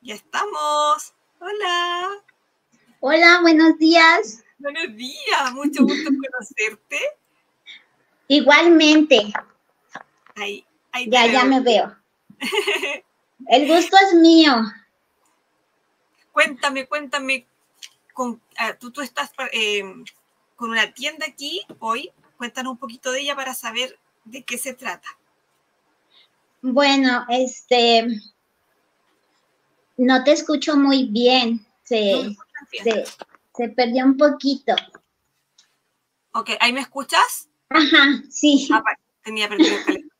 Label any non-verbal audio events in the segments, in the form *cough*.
Ya estamos. Hola. Hola, buenos días. Buenos días, mucho gusto *laughs* conocerte. Igualmente. Ahí, ahí ya, ya me veo. *laughs* El gusto es mío. Cuéntame, cuéntame. Con, ah, tú, tú estás eh, con una tienda aquí hoy. Cuéntanos un poquito de ella para saber de qué se trata. Bueno, este, no te escucho muy bien. Se, se, perdió un poquito. Ok, ¿ahí me escuchas? Ajá, sí. Ah, tenía perdido el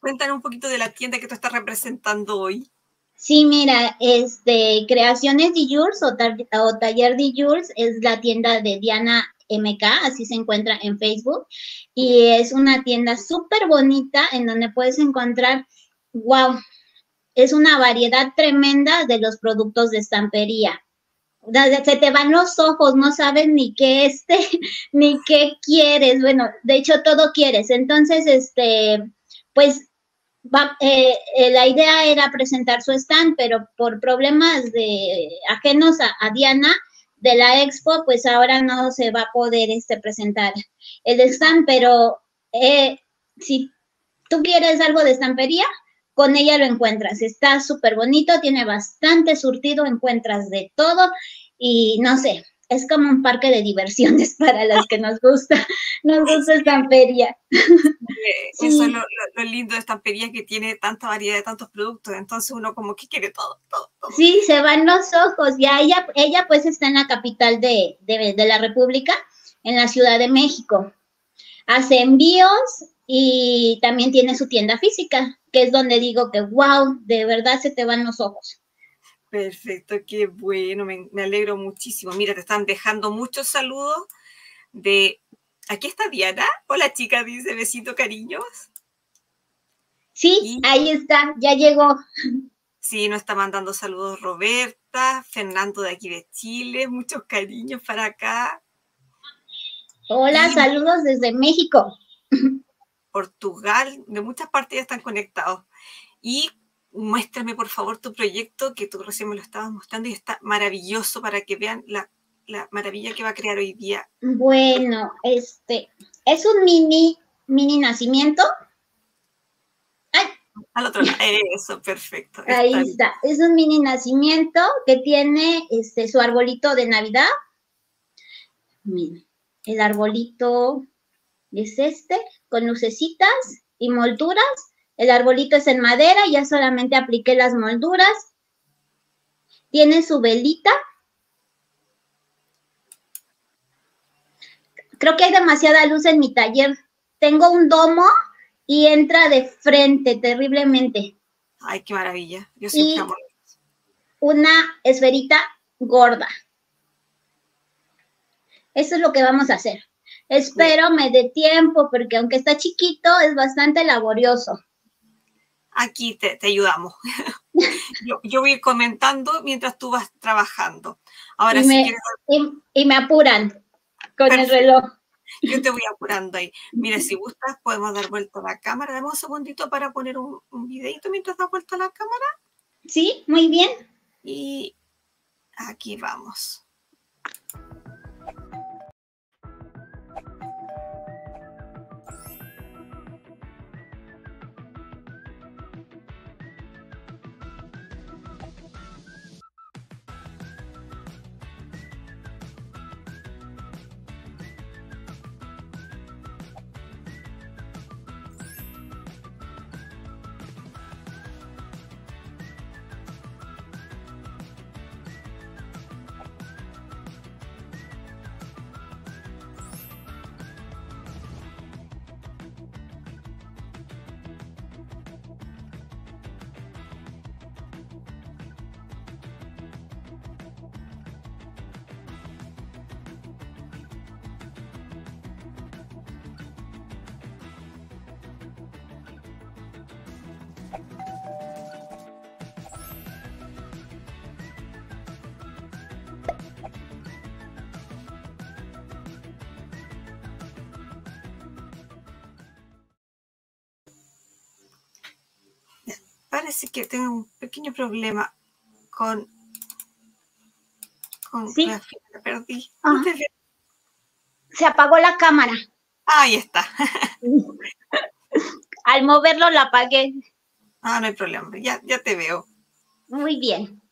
Cuéntanos un poquito de la tienda que tú estás representando hoy. Sí, mira, este, Creaciones de Jules o, o Taller de Jules es la tienda de Diana MK, así se encuentra en Facebook. Y es una tienda súper bonita en donde puedes encontrar, wow, es una variedad tremenda de los productos de estampería. Se te van los ojos, no sabes ni qué este, *laughs* ni qué quieres. Bueno, de hecho todo quieres. Entonces, este, pues eh, eh, la idea era presentar su stand, pero por problemas de ajenos a Diana, de la expo, pues ahora no se va a poder este, presentar el stand, pero eh, si tú quieres algo de estampería, con ella lo encuentras. Está súper bonito, tiene bastante surtido, encuentras de todo y no sé, es como un parque de diversiones *laughs* para las que nos gusta, nos gusta estampería. Eso es lo, lindo de estampería que tiene tanta variedad de tantos productos, entonces uno como que quiere todo, todo, Sí, se van los ojos, ya ella, ella pues está en la capital de, de la República, en la Ciudad de México. Hace envíos y también tiene su tienda física, que es donde digo que, wow, de verdad se te van los ojos. Perfecto, qué bueno, me, alegro muchísimo. Mira, te están dejando muchos saludos de... Aquí está Diana. Hola chica, dice besito, cariños. Sí, ahí está, ya llegó. Sí, nos está mandando saludos Roberta, Fernando de aquí de Chile, muchos cariños para acá. Hola, saludos desde México. Portugal, de muchas partes ya están conectados. Y muéstrame por favor tu proyecto que tú recién me lo estabas mostrando y está maravilloso para que vean la, maravilla que va a crear hoy día. Bueno, este es un mini, mini nacimiento. Al otro lado, eso, perfecto. Ahí está. es un mini nacimiento que tiene este, su arbolito de Navidad. Miren, el arbolito es este, con lucecitas y molduras el arbolito es en madera, ya solamente apliqué las molduras. Tiene su velita. Creo que hay demasiada luz en mi taller. Tengo un domo y entra de frente terriblemente. Ay, qué maravilla. Yo siempre amo. Una esferita gorda. Eso es lo que vamos a hacer. Espero me dé tiempo porque aunque está chiquito es bastante laborioso aquí te, ayudamos. *laughs* yo, voy comentando mientras tú vas trabajando. Ahora, y, me, y, me apuran con el reloj. Yo te voy apurando ahí. Mira, si gustas, podemos dar vuelta a la cámara. Dame un segundito para poner un, un videito mientras da vuelta a la cámara. Sí, muy bien. Y aquí vamos. Parece que tengo un pequeño problema con... con sí. perdí. Se apagó la cámara. Ahí está. *laughs* Al moverlo la apagué. Ah, no hay problema, ya, ya te veo. Muy bien.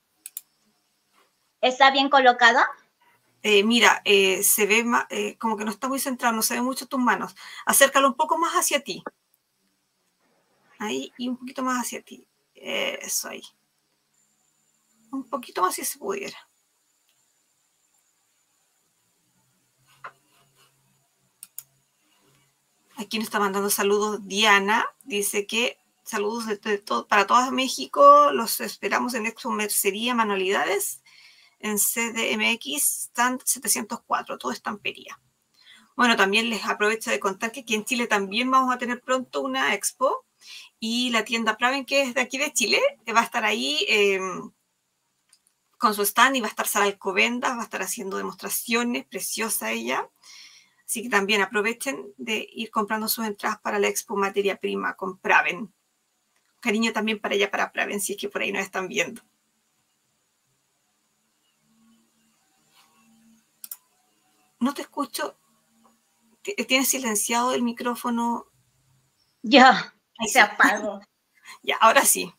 ¿Está bien colocado? Eh, mira, eh, se ve eh, como que no está muy centrado, no se ve mucho tus manos. Acércalo un poco más hacia ti. Ahí y un poquito más hacia ti. Eso ahí. Un poquito más si se pudiera. Aquí nos está mandando saludos Diana. Dice que saludos todo, para toda México. Los esperamos en Expo Mercería Manualidades en CDMX Stand 704, todo estampería. Bueno, también les aprovecho de contar que aquí en Chile también vamos a tener pronto una expo y la tienda Praven, que es de aquí de Chile, va a estar ahí em, con su stand y va a estar Sara Alcobendas, va a estar haciendo demostraciones, preciosa ella. Así que también aprovechen de ir comprando sus entradas para la expo Materia Prima con Praven. Cariño también para ella, para Praven, si es que por ahí nos están viendo. no te escucho. ¿Tienes silenciado el micrófono? Ya, se apagó. *laughs* ya, ahora sí.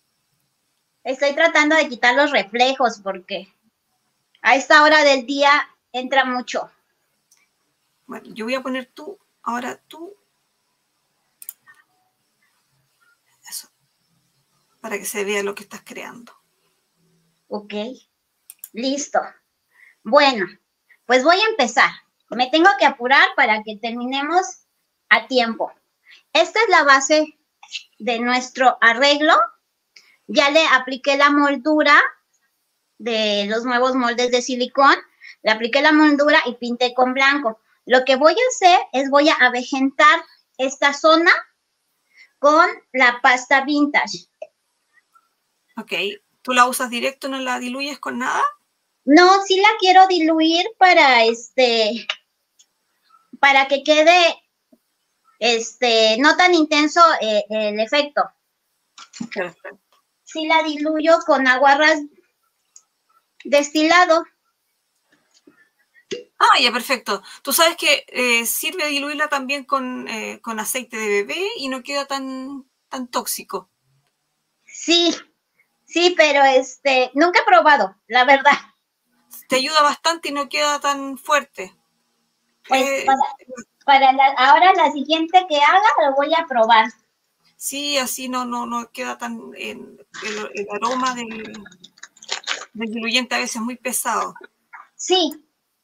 Estoy tratando de quitar los reflejos porque a esta hora del día entra mucho. Bueno, yo voy a poner tú, ahora tú. Para que se vea lo que estás creando. Ok, listo. Bueno, pues voy a empezar. Me tengo que apurar para que terminemos a tiempo. Esta es la base de nuestro arreglo. Ya le apliqué la moldura de los nuevos moldes de silicón. Le apliqué la moldura y pinté con blanco. Lo que voy a hacer es voy a avejentar esta zona con la pasta vintage. Ok, ¿tú la usas directo, no la diluyes con nada? No, sí la quiero diluir para este, para que quede este, no tan intenso eh, el efecto. Perfecto. Sí la diluyo con aguarras destilado. Ah, ya, perfecto. Tú sabes que eh, sirve diluirla también con, eh, con, aceite de bebé y no queda tan, tan tóxico. Sí, sí, pero este, nunca he probado, la verdad te ayuda bastante y no queda tan fuerte. Pues eh, para, ahora la siguiente que haga lo voy a probar. Sí, así no, no, no queda tan el, aroma del, del diluyente a veces muy pesado. Sí,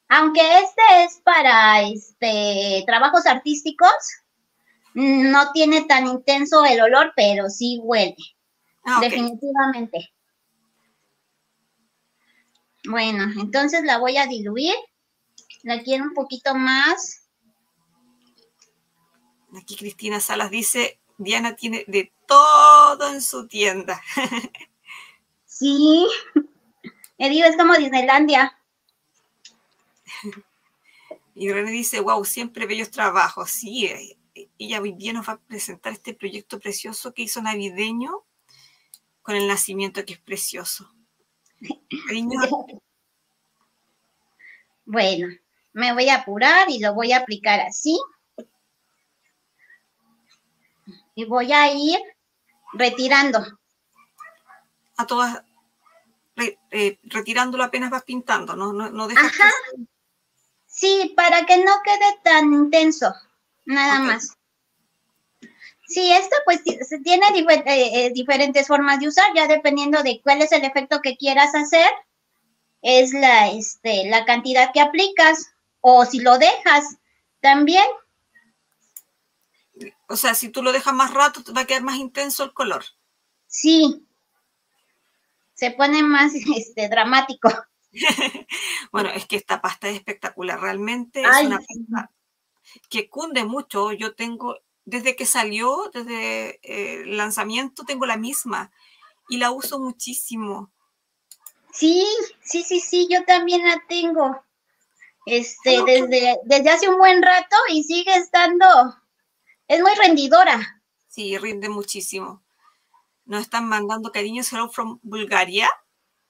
aunque este es para este trabajos artísticos, no tiene tan intenso el olor, pero sí huele. Ah, definitivamente. Bueno, entonces la voy a diluir. La quiero un poquito más. Aquí Cristina Salas dice, Diana tiene de todo en su tienda. *laughs* sí, me digo, es como Disneylandia. Y René dice, wow, siempre bellos trabajos. Sí, eh, ella hoy día nos va a presentar este proyecto precioso que hizo navideño con el nacimiento que es precioso. *laughs* Bueno, me voy a apurar y lo voy a aplicar así. Y voy a ir retirando. A todas, eh, retirándolo apenas vas pintando, ¿no? No, dejas Ajá. Sí, para que no quede tan intenso, nada más. Sí, esto pues tiene eh, eh, diferentes formas de usar, ya dependiendo de cuál es el efecto que quieras hacer, es la, este, la cantidad que aplicas, o si lo dejas también. O sea, si tú lo dejas más rato, va a quedar más intenso el color. Sí, se pone más *laughs* este, dramático. *laughs* bueno, es que esta pasta es espectacular, realmente es una pasta que cunde mucho. Yo tengo desde que salió, desde eh, el lanzamiento, tengo la misma y la uso muchísimo. Sí, sí, sí, sí, yo también la tengo. Este, desde, desde hace un buen rato y sigue estando, es muy rendidora. Sí, rinde muchísimo. Nos están mandando cariños hello from Bulgaria.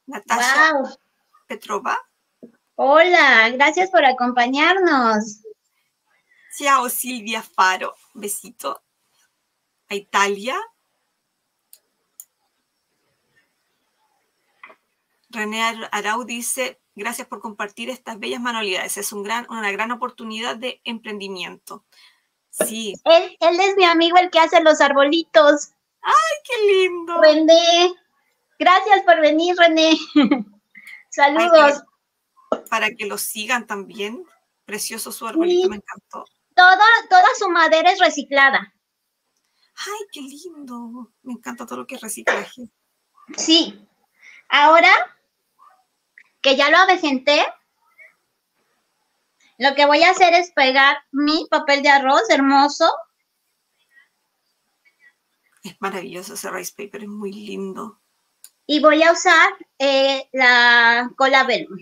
Natasha Petrova. Hola, gracias por acompañarnos. Ciao Silvia Faro, besito. A Italia. René Arau dice, gracias por compartir estas bellas manualidades. Es un gran, una gran oportunidad de emprendimiento. Sí. Él, él es mi amigo el que hace los arbolitos. ¡Ay, qué lindo! René, gracias por venir, René. *laughs* Saludos. para que lo sigan también. Precioso su arbolito, me encantó. Toda, toda su madera es reciclada. ¡Ay, qué lindo! Me encanta todo lo que es reciclaje. Sí. Ahora que ya lo avejenté, lo que voy a hacer es pegar mi papel de arroz hermoso. Es maravilloso ese rice paper, es muy lindo. Y voy a usar eh, la cola vellum.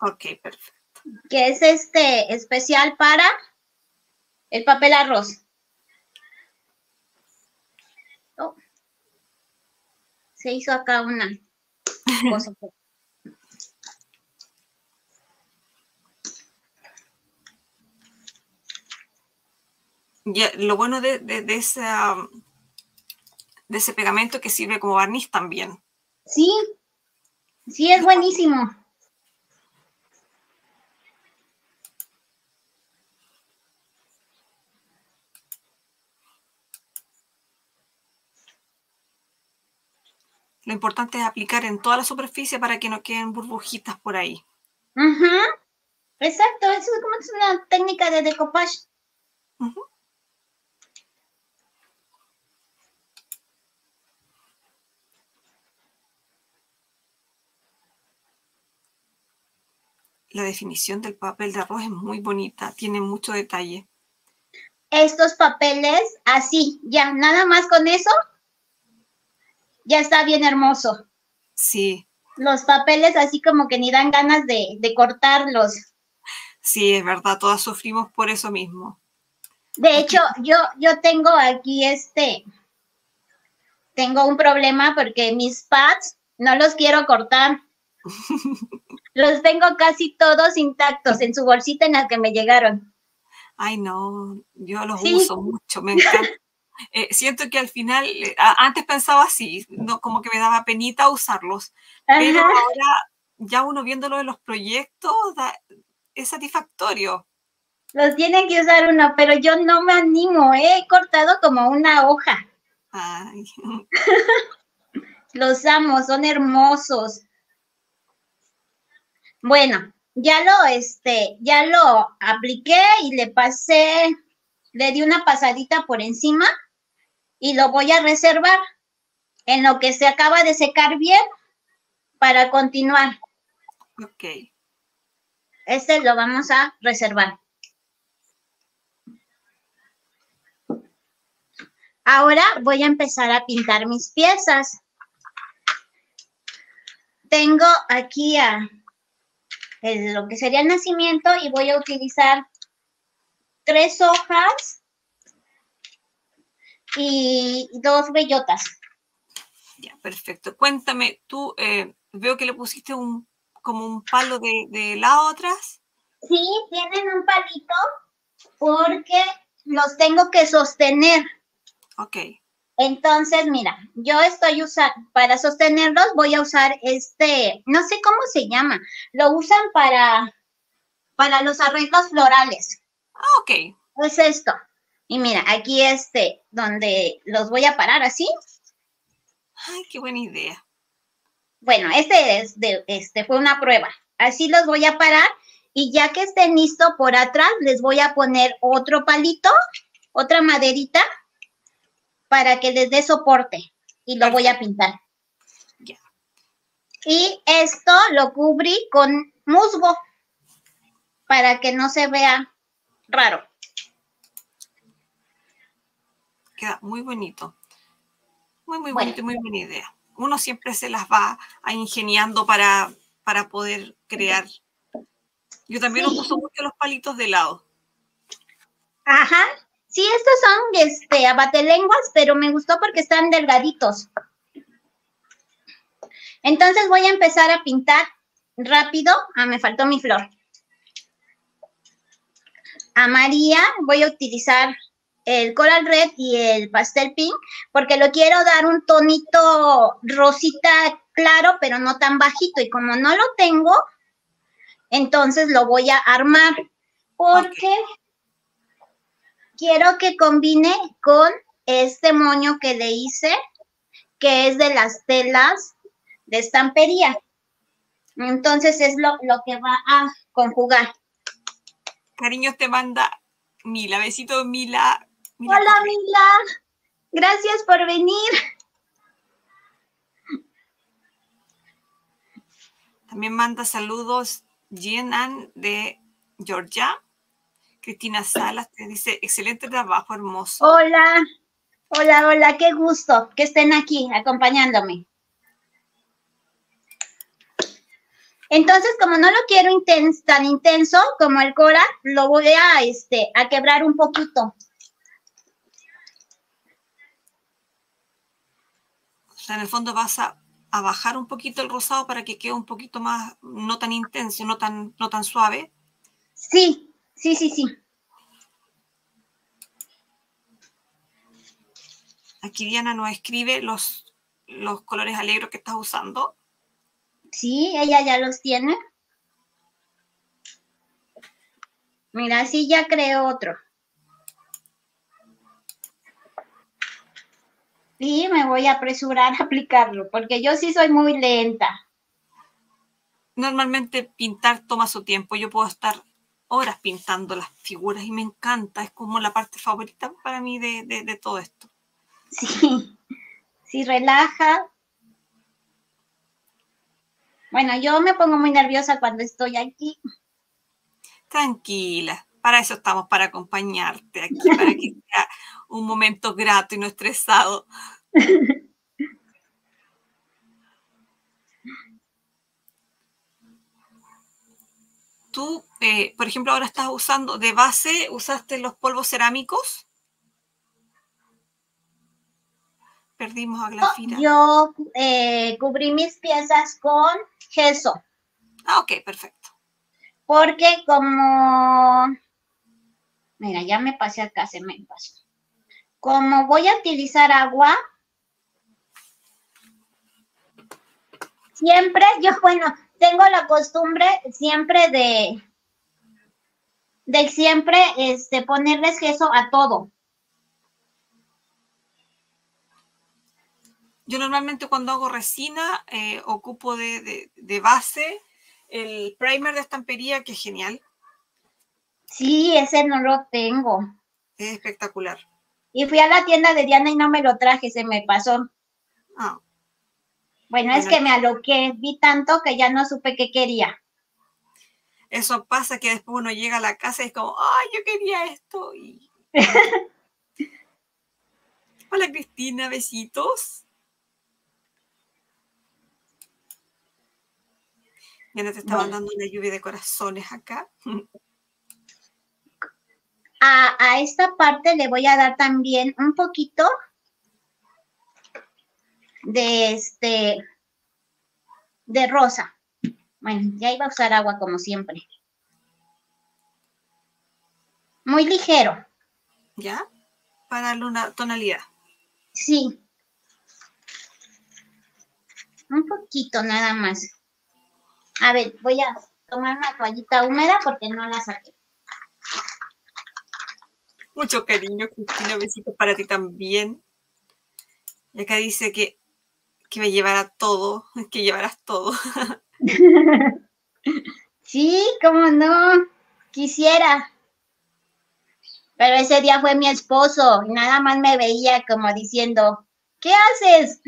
Ok, perfecto. Que es este especial para el papel arroz. Oh. Se hizo acá una cosa. *laughs* lo bueno de, de, de, de ese pegamento que sirve como barniz también. Sí, sí, es buenísimo. Lo importante es aplicar en toda la superficie para que no queden burbujitas por ahí. Exacto, eso es como una técnica de decoupage. La definición del papel de arroz es muy bonita, tiene mucho detalle. Estos papeles, así, ya, nada más con eso, ya está bien hermoso. Sí. Los papeles así como que ni dan ganas de, de cortarlos. Sí, es verdad, todas sufrimos por eso mismo. De hecho, yo, yo tengo aquí este, tengo un problema porque mis pads no los quiero cortar. *laughs* Los tengo casi todos intactos en su bolsita en la que me llegaron. Ay, no, yo los uso mucho, me encanta. Eh, siento que al final, eh, antes pensaba así, no, como que me daba penita usarlos, pero ahora ya uno viéndolo en los proyectos es satisfactorio. Los tienen que usar uno, pero yo no me animo, ¿eh? he cortado como una hoja. Ay. *laughs* los amo, son hermosos. Bueno, ya lo, este, ya lo apliqué y le pasé, le di una pasadita por encima y lo voy a reservar en lo que se acaba de secar bien para continuar. Ok. Este lo vamos a reservar. Ahora voy a empezar a pintar mis piezas. Tengo aquí a lo que sería el nacimiento y voy a utilizar tres hojas y dos bellotas. Ya, perfecto. Cuéntame, tú eh, veo que le pusiste un como un palo de, de lado atrás. Sí, tienen un palito porque los tengo que sostener. Ok. Entonces, mira, yo estoy usando, para sostenerlos voy a usar este, no sé cómo se llama, lo usan para, para los arreglos florales. Ah, ok. Es esto. Y mira, aquí este, donde los voy a parar así. Ay, qué buena idea. Bueno, este, es de, este fue una prueba. Así los voy a parar y ya que estén listo por atrás, les voy a poner otro palito, otra maderita para que les dé soporte y lo voy a pintar. Y esto lo cubrí con musgo para que no se vea raro. Queda muy bonito. Muy, muy bonito, muy buena idea. Uno siempre se las va a ingeniando para, para poder crear. Yo también uso mucho los palitos de lado. Ajá, Sí, estos son este, abatelenguas, pero me gustó porque están delgaditos. Entonces voy a empezar a pintar rápido. Ah, me faltó mi flor. A María voy a utilizar el coral red y el pastel pink porque lo quiero dar un tonito rosita claro, pero no tan bajito. Y como no lo tengo, entonces lo voy a armar porque quiero que combine con este moño que le hice, que es de las telas de estampería. Entonces es lo, lo que va a conjugar. Cariños te manda Mila. Besito, Mila. Hola, Mila. Gracias por venir. También manda saludos Jean de Georgia. Cristina Salas te dice, excelente trabajo, hermoso. Hola, hola, hola, qué gusto que estén aquí acompañándome. Entonces, como no lo quiero tan intenso como el coral, lo voy a, este, a quebrar un poquito. Sea, en el fondo vas a, bajar un poquito el rosado para que quede un poquito más, no tan intenso, no tan, no tan suave. Sí, Sí, sí, sí. Aquí Diana nos escribe los, los colores alegres que estás usando. Sí, ella ya los tiene. Mira, sí ya creo otro. Y me voy a apresurar a aplicarlo, porque yo sí soy muy lenta. Normalmente pintar toma su tiempo. Yo puedo estar horas pintando las figuras y me encanta, es como la parte favorita para mí de, todo esto. Sí, sí, relaja. Bueno, yo me pongo muy nerviosa cuando estoy aquí. Tranquila, para eso estamos, para acompañarte aquí, para que *laughs* sea un momento grato y no estresado. *laughs* tú, eh, por ejemplo, ahora estás usando de base, usaste los polvos cerámicos. Perdimos a Glafira. yo eh, cubrí mis piezas con gesso. Ah, ok, perfecto. Porque como, mira, ya me pasé acá, se me pasó. Como voy a utilizar agua, siempre, yo, bueno, tengo la costumbre siempre de, de siempre este, ponerles queso a todo. Yo normalmente cuando hago resina eh, ocupo de, base el primer de estampería, que es genial. Sí, ese no lo tengo. Es espectacular. Y fui a la tienda de Diana y no me lo traje, se me pasó. Ah. Bueno, es que me aloqué, vi tanto que ya no supe qué quería. Eso pasa que después uno llega a la casa y es como, ay, yo quería esto. *laughs* Hola Cristina, besitos. Ya te estaba dando una lluvia de corazones acá. *laughs* A, a esta parte le voy a dar también un poquito de este, de rosa. Bueno, ya iba a usar agua como siempre. Muy ligero. ¿Ya? Para darle una tonalidad. Sí. Un poquito nada más. A ver, voy a tomar una toallita húmeda porque no la saqué. Mucho cariño, Cristina. Besitos para ti también. Y acá dice que que me llevara todo, que llevaras todo. *laughs* sí, cómo no, quisiera. Pero ese día fue mi esposo y nada más me veía como diciendo, ¿qué haces?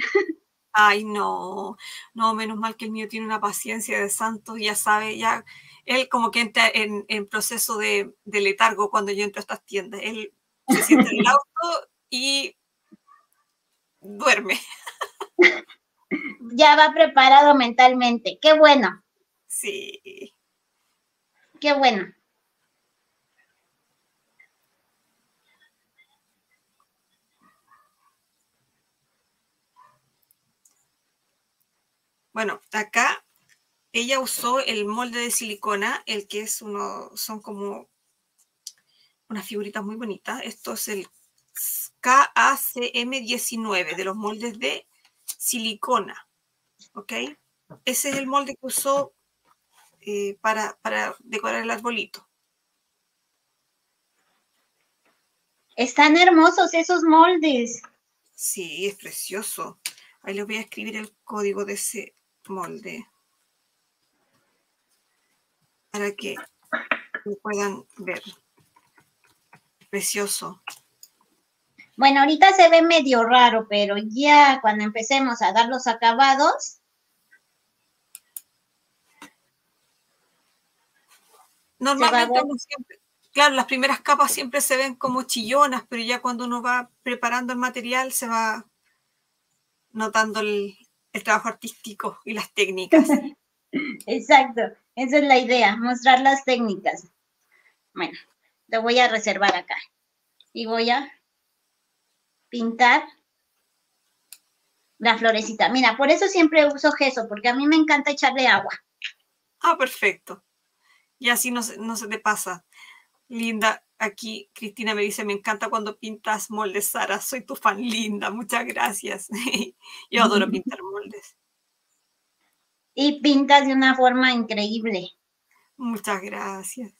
Ay, no, no, menos mal que el mío tiene una paciencia de santo, ya sabe, ya, él como que entra en, proceso de, de, letargo cuando yo entro a estas tiendas. Él se siente en el auto y duerme. ya va preparado mentalmente. Qué bueno. Sí. Qué bueno. Bueno, acá ella usó el molde de silicona, el que es uno, son como unas figuritas muy bonitas. Esto es el KACM19 de los moldes de silicona. ¿Ok? Ese es el molde que usó eh, para, para decorar el arbolito. Están hermosos esos moldes. Sí, es precioso. Ahí les voy a escribir el código de ese molde para que lo puedan ver. Precioso. Bueno, ahorita se ve medio raro, pero ya cuando empecemos a dar los acabados. Normalmente siempre, claro, las primeras capas siempre se ven como chillonas, pero ya cuando uno va preparando el material se va notando el, trabajo artístico y las técnicas. *laughs* Exacto, esa es la idea, mostrar las técnicas. Bueno, lo voy a reservar acá y voy a pintar la florecita. Mira, por eso siempre uso gesso, porque a mí me encanta echarle agua. Ah, perfecto. Y así no, no se te pasa. Linda, aquí Cristina me dice, me encanta cuando pintas moldes, Sara, soy tu fan linda, muchas gracias. *laughs* Yo adoro *laughs* pintar moldes. Y pintas de una forma increíble. Muchas gracias.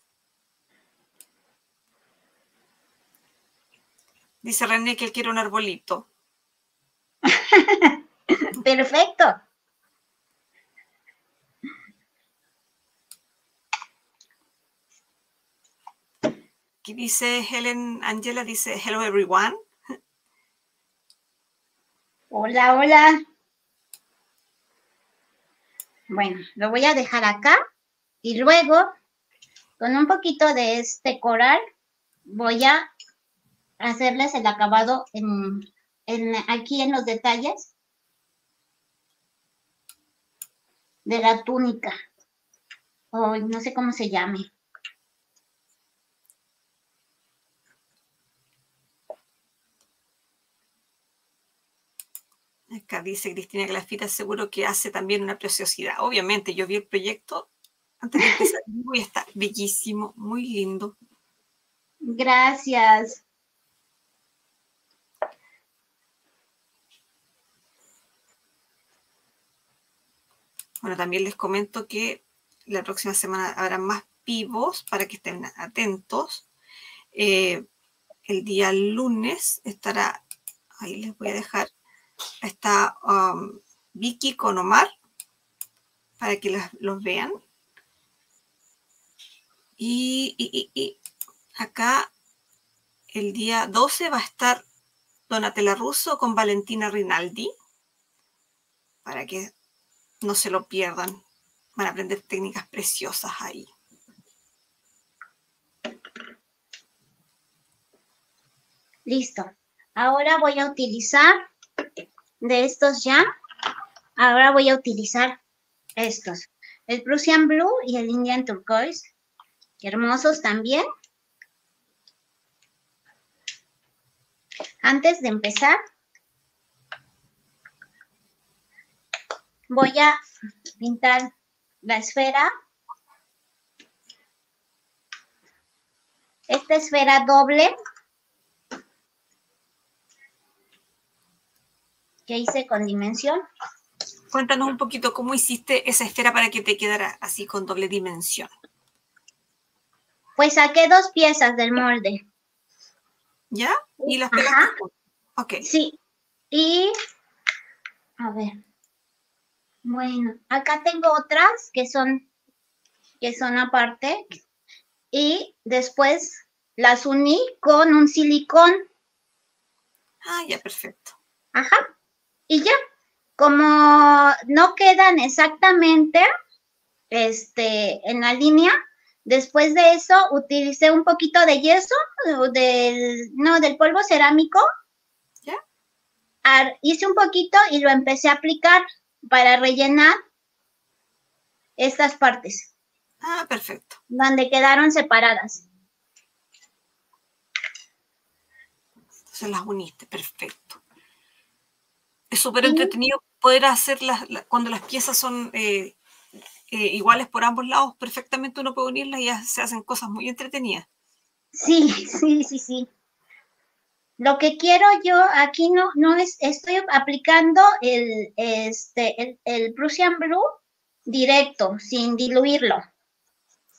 Dice René que él quiere un arbolito. *laughs* Perfecto. Aquí dice Helen Angela, dice, hello everyone. Hola, hola. Bueno, lo voy a dejar acá y luego con un poquito de este coral voy a hacerles el acabado en, aquí en los detalles de la túnica. O no sé cómo se llame. Acá dice Cristina Glafita, seguro que hace también una preciosidad. Obviamente, yo vi el proyecto antes de empezar *laughs* y está bellísimo, muy lindo. Gracias. Bueno, también les comento que la próxima semana habrá más vivos para que estén atentos. Eh, el día lunes estará, ahí les voy a dejar está um, Vicky con Omar para que los, vean. Y, acá el día 12 va a estar Donatella Russo con Valentina Rinaldi para que no se lo pierdan. Van a aprender técnicas preciosas ahí. Listo. Ahora voy a utilizar de estos ya, ahora voy a utilizar estos. El Prussian Blue y el Indian Turquoise. Hermosos también. Antes de empezar, voy a pintar la esfera. Esta esfera doble que hice con dimensión. Cuéntanos un poquito cómo hiciste esa esfera para que te quedara así con doble dimensión. Pues saqué dos piezas del molde. ¿Ya? ¿Y las pegaste? Ok. Sí. Y, a ver. Bueno, acá tengo otras que son, que son aparte. Y después las uní con un silicón. Ah, ya, perfecto. Ajá y ya, como no quedan exactamente este, en la línea, después de eso utilicé un poquito de yeso, del, no, del polvo cerámico. ¿Ya? hice un poquito y lo empecé a aplicar para rellenar estas partes. Ah, perfecto. Donde quedaron separadas. Entonces las uniste, perfecto. Es súper entretenido poder hacer las, cuando las piezas son eh, eh, iguales por ambos lados, perfectamente uno puede unirlas y ya se hacen cosas muy entretenidas. Sí, sí, sí, sí. Lo que quiero yo aquí no, no es, estoy aplicando el, este, el, el Prussian Blue directo, sin diluirlo.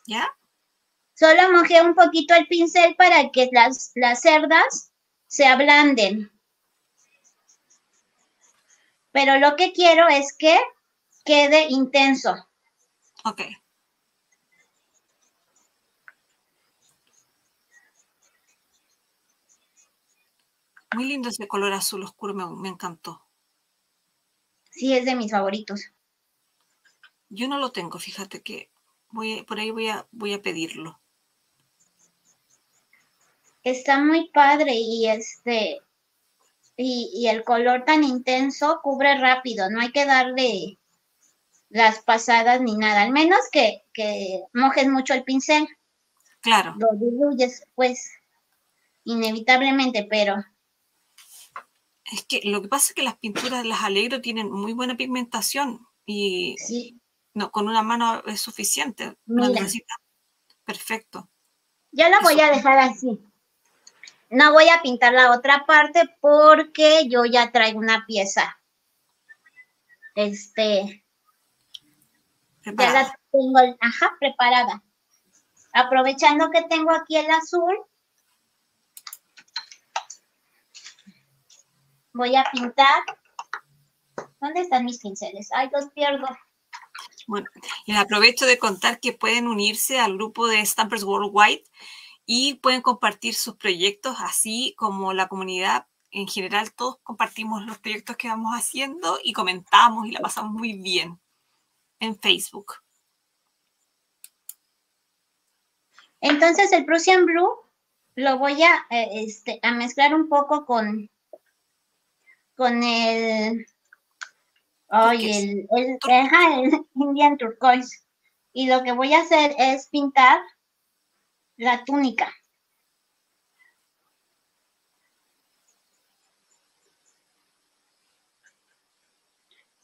¿Ya? Solo mojé un poquito el pincel para que las, las cerdas se ablanden. Pero lo que quiero es que quede intenso. Ok. Muy lindo ese color azul oscuro, me, encantó. Sí, es de mis favoritos. Yo no lo tengo, fíjate que voy, por ahí voy a, voy a pedirlo. Está muy padre y este y, el color tan intenso cubre rápido, no hay que darle las pasadas ni nada, al menos que, que mojes mucho el pincel. Claro. Lo diluyes, pues, inevitablemente, pero es que lo que pasa es que las pinturas de las Alegro tienen muy buena pigmentación y no, con una mano es suficiente. Perfecto. Yo la voy a dejar así. No voy a pintar la otra parte porque yo ya traigo una pieza. Este. Ya la tengo, ajá, preparada. Aprovechando que tengo aquí el azul, voy a pintar. ¿Dónde están mis pinceles? Ay, los pierdo. Bueno, les aprovecho de contar que pueden unirse al grupo de Stampers Worldwide y pueden compartir sus proyectos, así como la comunidad en general, todos compartimos los proyectos que vamos haciendo y comentamos y la pasamos muy bien en Facebook. Entonces el Prussian Blue lo voy a, eh, este, a mezclar un poco con, con el, el, el, el Indian Turquoise. Y lo que voy a hacer es pintar la túnica.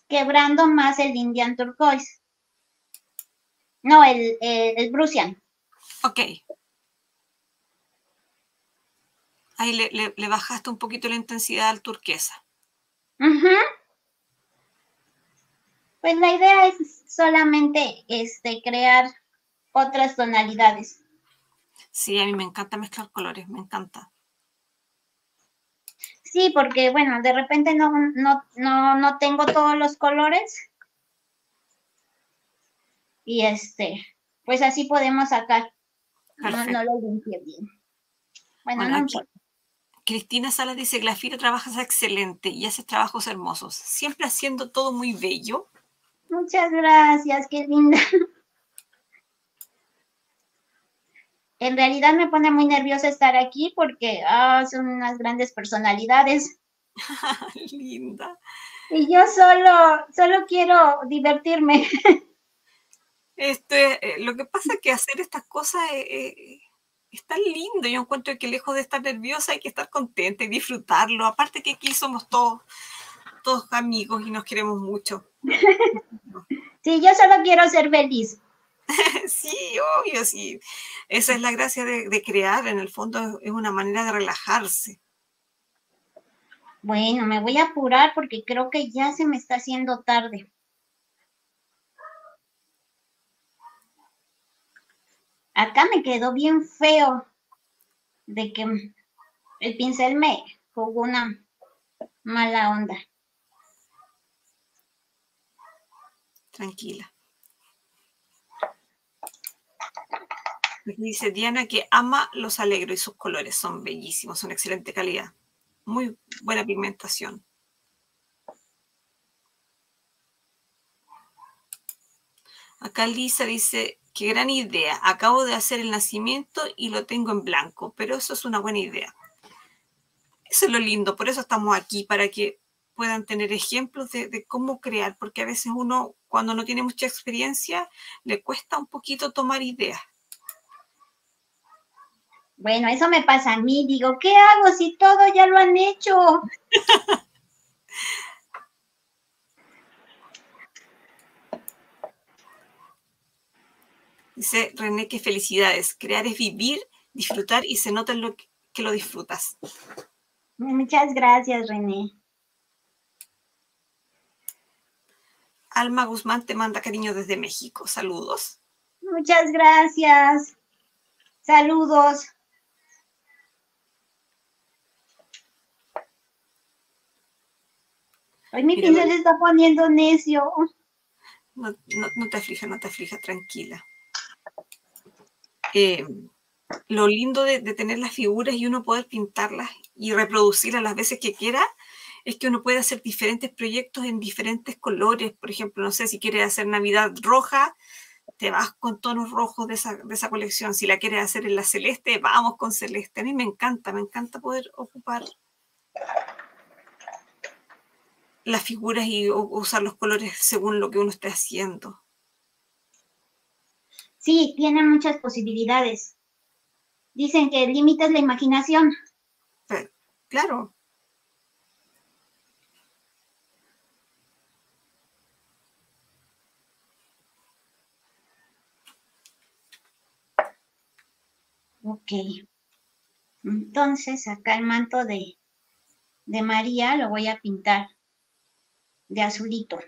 Quebrando más el Indian Turquoise. No, el, el, el Brucian. Ok. Ahí le, le bajaste un poquito la intensidad al turquesa. Pues la idea es solamente este, crear otras tonalidades. Sí, a mí me encanta mezclar colores, me encanta. Sí, porque bueno, de repente no, no, no, no tengo todos los colores. Y este, pues así podemos sacar. No, no, lo limpié bien. Bueno, no importa. Cristina Salas dice, Glafira trabajas excelente y haces trabajos hermosos, siempre haciendo todo muy bello. Muchas gracias, qué linda. *laughs* En realidad me pone muy nerviosa estar aquí porque ah, son unas grandes personalidades. *laughs* linda. Y yo solo, solo quiero divertirme. Este, eh, lo que pasa es que hacer estas cosas eh, eh, es tan lindo. Yo encuentro que lejos de estar nerviosa hay que estar contenta y disfrutarlo. Aparte que aquí somos todos, todos amigos y nos queremos mucho. *laughs* Sí, yo solo quiero ser feliz. *laughs* sí, obvio, sí. Esa es la gracia de, crear. En el fondo es una manera de relajarse. Bueno, me voy a apurar porque creo que ya se me está haciendo tarde. Acá me quedó bien feo de que el pincel me jugó una mala onda. Tranquila. Dice Diana que ama los alegros y sus colores son bellísimos, son excelente calidad. Muy buena pigmentación. Acá Lisa dice, qué gran idea. Acabo de hacer el nacimiento y lo tengo en blanco, pero eso es una buena idea. Eso es lo lindo, por eso estamos aquí, para que puedan tener ejemplos de, cómo crear, porque a veces uno, cuando no tiene mucha experiencia, le cuesta un poquito tomar ideas. Bueno, eso me pasa a mí. Digo, ¿qué hago si todo ya lo han hecho? *laughs* Dice René que felicidades. Crear es vivir, disfrutar y se nota lo que lo disfrutas. Muchas gracias, René. Alma Guzmán te manda cariño desde México. Saludos. Muchas gracias. Saludos. Hoy mi pincel se está poniendo necio. No, te aflija, no te aflija, tranquila. Eh, lo lindo de, tener las figuras y uno poder pintarlas y reproducirlas las veces que quiera es que uno puede hacer diferentes proyectos en diferentes colores. Por ejemplo, no sé, si quieres hacer Navidad roja, te vas con tonos rojos de esa, de esa colección. Si la quieres hacer en la celeste, vamos con celeste. A mí me encanta, me encanta poder ocupar las figuras y usar los colores según lo que uno esté haciendo. Sí, tiene muchas posibilidades. Dicen que es la imaginación. claro. Ok. Entonces, acá el manto de, de María lo voy a pintar de azulito.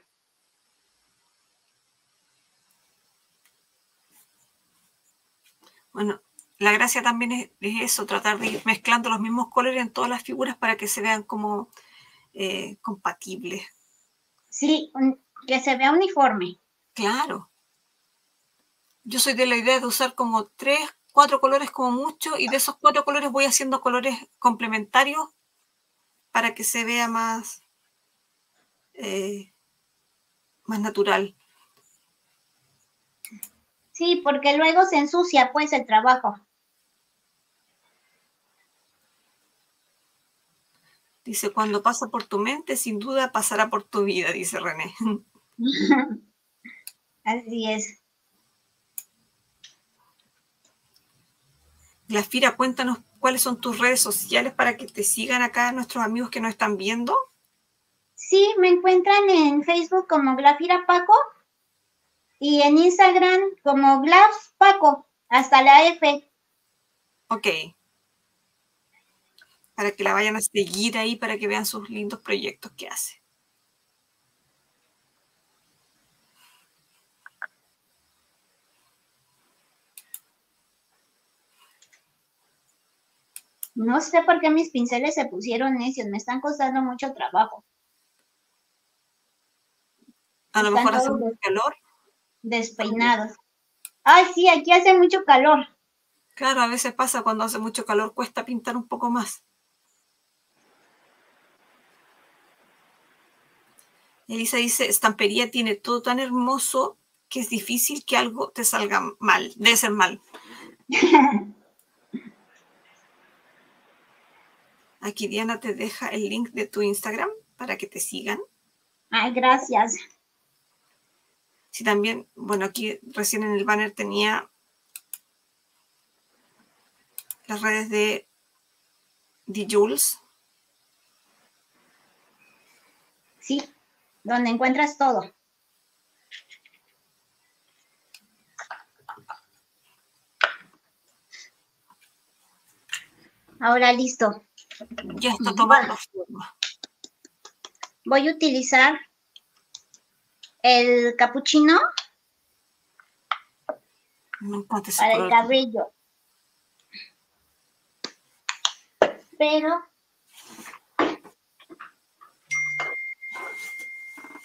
Bueno, la gracia también es, eso, tratar de ir mezclando los mismos colores en todas las figuras para que se vean como eh, compatibles. Sí, que se vea uniforme. Claro. Yo soy de la idea de usar como tres, cuatro colores como mucho y de esos cuatro colores voy haciendo colores complementarios para que se vea más, eh, más natural. Sí, porque luego se ensucia pues el trabajo. Dice, cuando pasa por tu mente, sin duda pasará por tu vida, dice René. *laughs* Así es. Glafira, cuéntanos cuáles son tus redes sociales para que te sigan acá nuestros amigos que nos están viendo. Sí, me encuentran en Facebook como Glafira Paco y en Instagram como Glaf Paco, hasta la F. Ok. Para que la vayan a seguir ahí, para que vean sus lindos proyectos que hace. No sé por qué mis pinceles se pusieron necios, me están costando mucho trabajo. A lo mejor hace mucho calor. Despeinados. Ay, sí, aquí hace mucho calor. Claro, a veces pasa cuando hace mucho calor, cuesta pintar un poco más. Elisa dice, estampería tiene todo tan hermoso que es difícil que algo te salga mal, debe ser mal. *laughs* Aquí Diana te deja el link de tu Instagram para que te sigan. Ay, gracias. Sí, también, bueno, aquí recién en el banner tenía las redes de The Jules. Sí, donde encuentras todo. Ahora listo. Ya está tomando forma. Voy a utilizar el capuchino para el cabello. Pero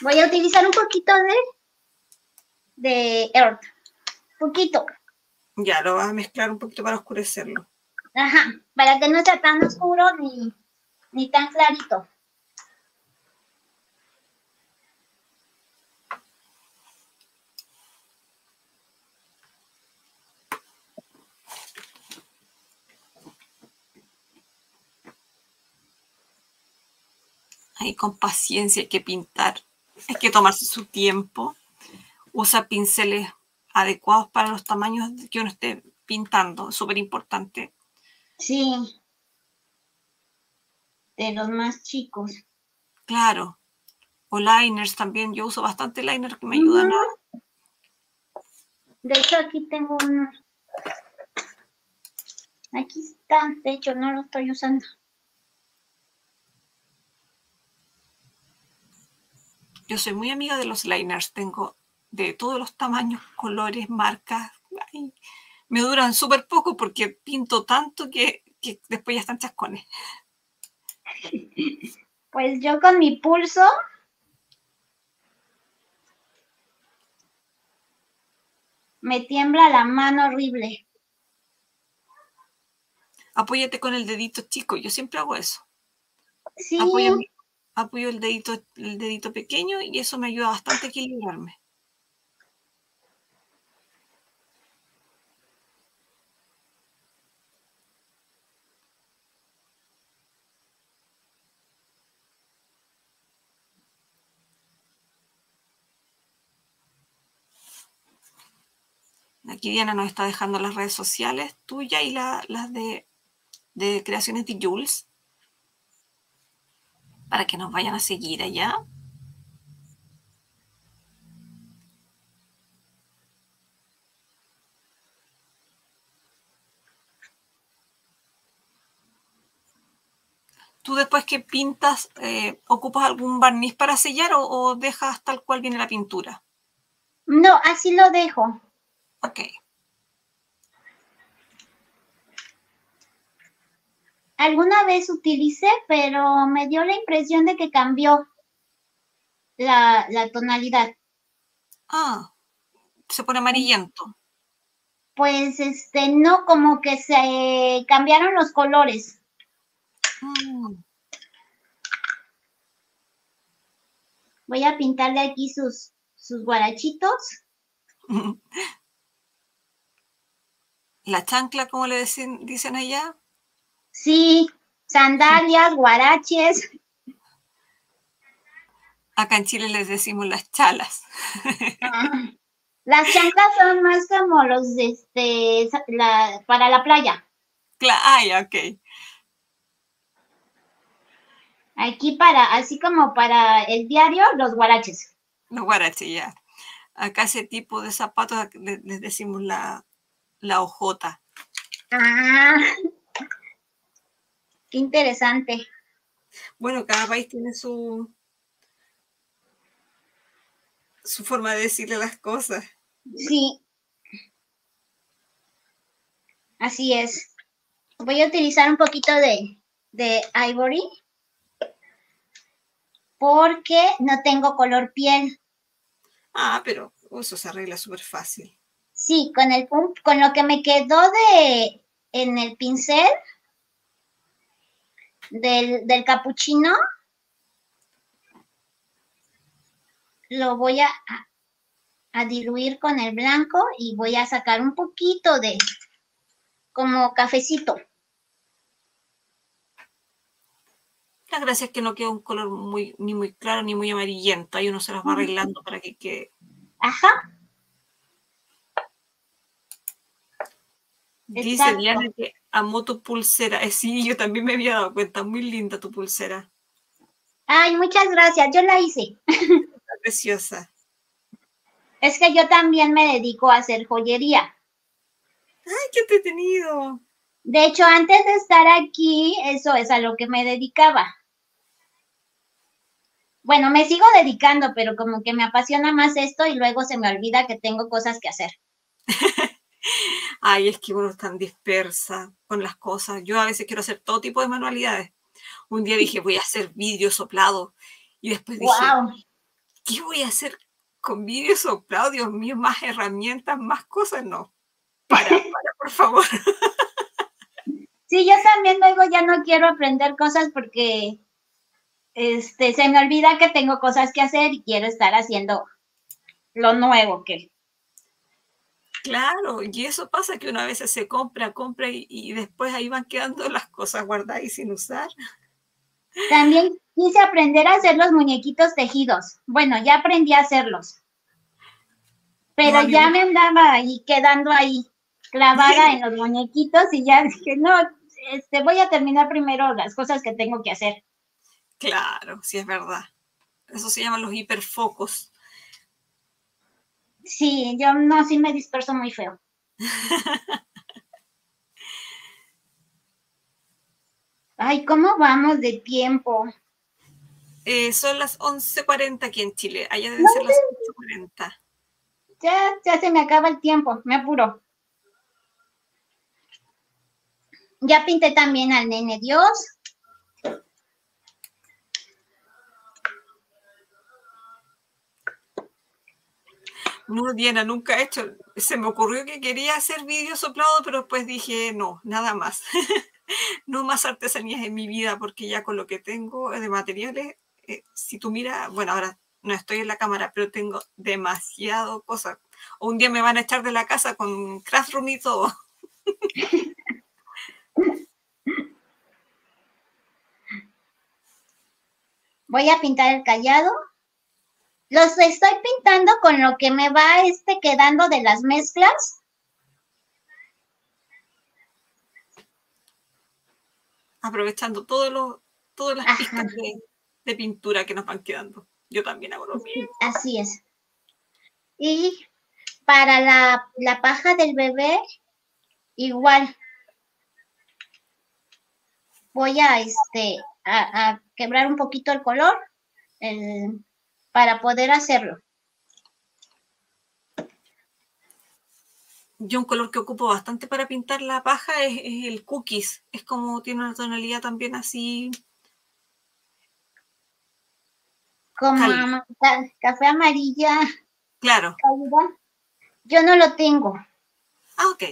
voy a utilizar un poquito de de Earth. Poquito. Ya, lo vas a mezclar un poquito para oscurecerlo. Ajá, para que no sea tan oscuro ni, ni tan clarito. Ahí con paciencia hay que pintar. Hay que tomarse su tiempo. Usa pinceles adecuados para los tamaños que uno esté pintando. Súper importante. Sí. De los más chicos. Claro. O liners también. Yo uso bastante liners que me ayudan a... De hecho, aquí tengo uno. Aquí está, de hecho, no lo estoy usando. Yo soy muy amiga de los liners, tengo de todos los tamaños, colores, marcas. me duran súper poco porque pinto tanto que, que después ya están chascones. Pues yo con mi pulso me tiembla la mano horrible. Apóyate con el dedito chico, yo siempre hago eso. Sí. Apoyo, el, dedito, el dedito pequeño y eso me ayuda bastante a equilibrarme. Aquí Diana nos está dejando las redes sociales tuya y las de, de Creaciones de Jules para que nos vayan a seguir allá. ¿Tú después que pintas, eh, ocupas algún barniz para sellar o, o dejas tal cual viene la pintura? No, así lo dejo. Ok. Alguna vez utilicé, pero me dio la impresión de que cambió la, tonalidad. Ah, se pone amarillento. Pues este, no, como que se cambiaron los colores. Mm. Voy a pintarle aquí sus, sus guarachitos. *laughs* ¿La chancla, como le dicen, dicen allá? Sí, sandalias, guaraches. Acá en Chile les decimos las chalas. Ah, *laughs* las chanclas son más como los de este para la playa. Ay, ok. Aquí para, así como para el diario, los guaraches. Los guaraches, ya. Acá ese tipo de zapatos les decimos la, la ojota. Ah, qué interesante. Bueno, cada país tiene su, su forma de decirle las cosas. Sí. Así es. Voy a utilizar un poquito de, de ivory porque no tengo color piel. Ah, pero eso se arregla súper fácil. Sí, con el con lo que me quedó de en el pincel del, del capuchino, lo voy a, a diluir con el blanco y voy a sacar un poquito de como cafecito. La gracia es que no queda un color muy, ni muy claro ni muy amarillento. Ahí uno se las va arreglando para que quede. Ajá. Dice Diana que amó tu pulsera. Eh, sí, yo también me había dado cuenta. Muy linda tu pulsera. Ay, muchas gracias. Yo la hice. preciosa. Es que yo también me dedico a hacer joyería. Ay, qué entretenido. De hecho, antes de estar aquí, eso es a lo que me dedicaba. Bueno, me sigo dedicando, pero como que me apasiona más esto y luego se me olvida que tengo cosas que hacer. *laughs* Ay, es que uno está tan dispersa con las cosas. Yo a veces quiero hacer todo tipo de manualidades. Un día dije, voy a hacer vidrio soplado. Y después dije, ¿qué voy a hacer con vidrio soplado? Dios mío, más herramientas, más cosas. No. Para, *laughs* para, por favor. Sí, yo también luego ya no quiero aprender cosas porque este, se me olvida que tengo cosas que hacer y quiero estar haciendo lo nuevo que, Claro, y eso pasa que una vez se compra, compra y, después ahí van quedando las cosas guardadas y sin usar. También quise aprender a hacer los muñequitos tejidos. Bueno, ya aprendí a hacerlos. Pero ya me andaba ahí quedando ahí, clavada *laughs* en los muñequitos y ya dije, no, este, voy a terminar primero las cosas que tengo que hacer. Claro, sí es verdad. Eso se llaman los hiperfocos. Sí, yo no, sí me disperso muy feo. *laughs* Ay, ¿cómo vamos de tiempo? Eh, son las 11.40 aquí en Chile. Allá deben ser las 8.40. Ya, ya se me acaba el tiempo, me apuro. Ya pinté también al nene Dios. No, Diana, nunca he hecho. Se me ocurrió que quería hacer vídeo soplado, pero después dije, no, nada más. *laughs* no más artesanías en mi vida, porque ya con lo que tengo de materiales, eh, si tú miras, bueno, ahora no estoy en la cámara, pero tengo demasiado cosas. O un día me van a echar de la casa con craft room y todo. *laughs* Voy a pintar el callado los estoy pintando con lo que me va este quedando de las mezclas. Aprovechando todos los, todas las pistas de, pintura que nos van quedando. Yo también hago lo mismo. Así es. Y para la, la paja del bebé, igual. Voy a, este, a, a quebrar un poquito el color, el, para poder hacerlo. Yo un color que ocupo bastante para pintar la paja es, el cookies. Es como tiene una tonalidad también así. Como café amarilla. Claro. Yo no lo tengo. Ah, ok.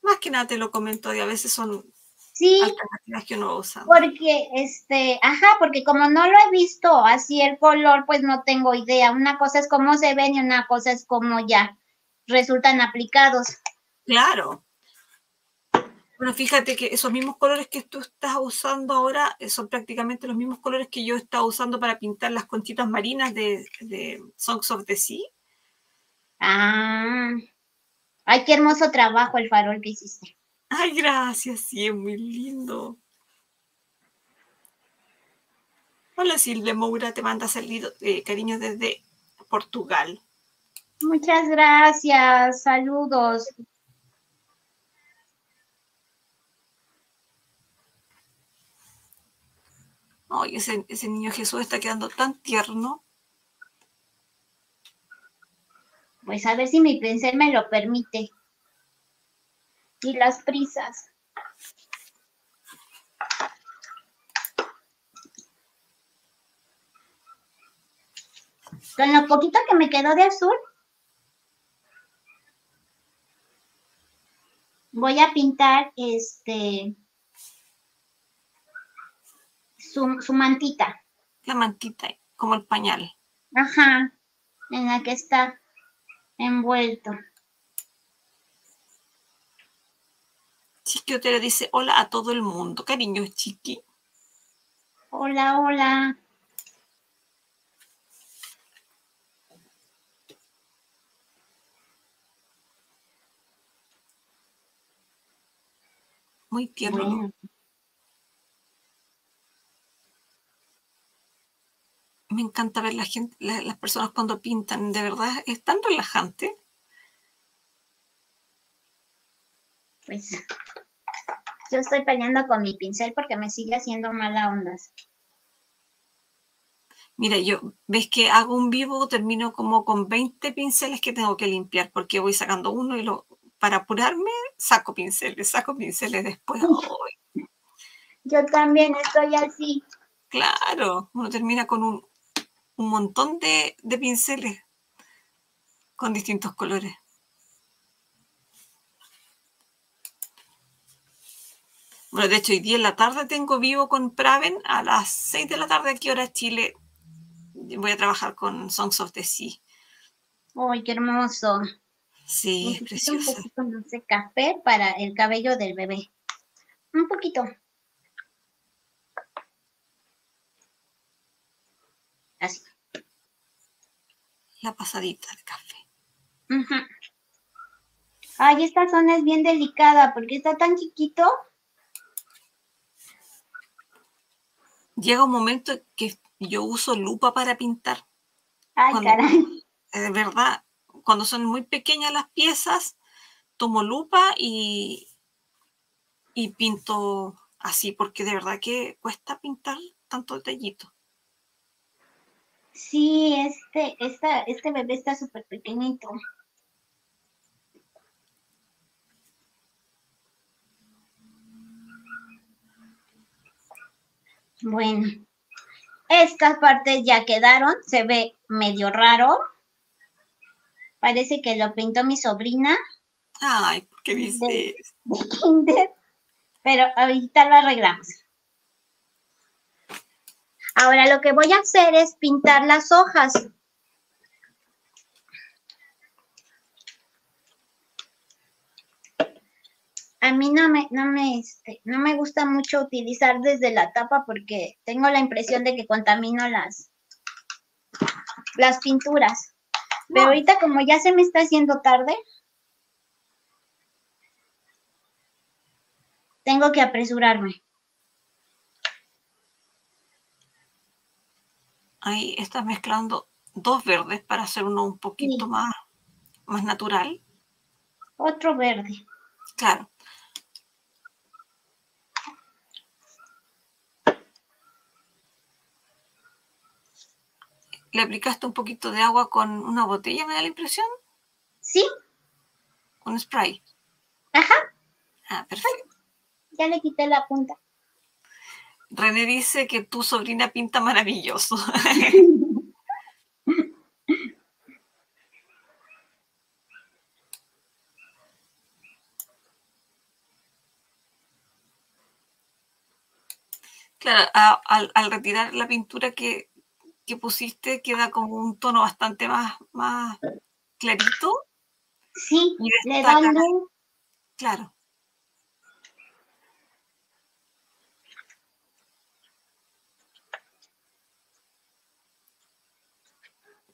Más que nada te lo comento y a veces son Sí. Porque, este, ajá, porque como no lo he visto así el color, pues no tengo idea. Una cosa es cómo se ven y una cosa es cómo ya resultan aplicados. Claro. Bueno, fíjate que esos mismos colores que tú estás usando ahora eh, son prácticamente los mismos colores que yo estaba usando para pintar las conchitas marinas de, de Songs of the Sea. Ah, ay, qué hermoso trabajo el farol que hiciste. Ay, gracias, sí, es muy lindo. Hola Silvia Moura, te manda salido eh, cariño desde Portugal. Muchas gracias, saludos. Ay, ese, ese niño Jesús está quedando tan tierno. Pues a ver si mi pincel me lo permite y las prisas. Con lo poquito que me quedó de azul, voy a pintar este su, su mantita. La mantita, como el pañal. Ajá, en la que está envuelto. Chiqui Otero dice hola a todo el mundo. Cariño, Chiqui. Hola, hola. Muy tierno. Me encanta ver la gente, las personas cuando pintan, de verdad es tan relajante. Pues yo estoy peleando con mi pincel porque me sigue haciendo mala ondas. Mira, yo, ves que hago un vivo, termino como con 20 pinceles que tengo que limpiar porque voy sacando uno y lo, para apurarme, saco pinceles, saco pinceles después. *laughs* Yo también estoy así. Claro, uno termina con un, un montón de, de pinceles con distintos colores. Bueno, de hecho, hoy día en la tarde tengo vivo con Praven a las 6 de la tarde aquí hora Chile. Voy a trabajar con Songs of the Sea. ¡Ay, qué hermoso! Sí, es precioso. Un poquito más de café para el cabello del bebé. Un poquito. Así. La pasadita de café. Ay, esta zona es bien delicada porque está tan chiquito llega un momento que yo uso lupa para pintar. Ay, caray. De verdad, cuando son muy pequeñas las piezas, tomo lupa y, y pinto así, porque de verdad que cuesta pintar tanto detallito. Sí, este, esta, este bebé está súper pequeñito. Bueno, estas partes ya quedaron, se ve medio raro. Parece que lo pintó mi sobrina. Ay, ¿qué viste? pero ahorita lo arreglamos. Ahora lo que voy a hacer es pintar las hojas. A mí no me, no me, este, no me gusta mucho utilizar desde la tapa porque tengo la impresión de que contamino las, las pinturas. Pero ahorita como ya se me está haciendo tarde, tengo que apresurarme. Ahí estás mezclando dos verdes para hacer uno un poquito más, más natural. Otro verde. Claro. ¿Le aplicaste un poquito de agua con una botella, me da la impresión? Sí. Con spray. Ajá. Ah, perfecto. Ya le quité la punta. René dice que tu sobrina pinta maravilloso. *laughs* Claro, al, retirar la pintura que, pusiste queda como un tono bastante más, más clarito. Sí, le. Claro.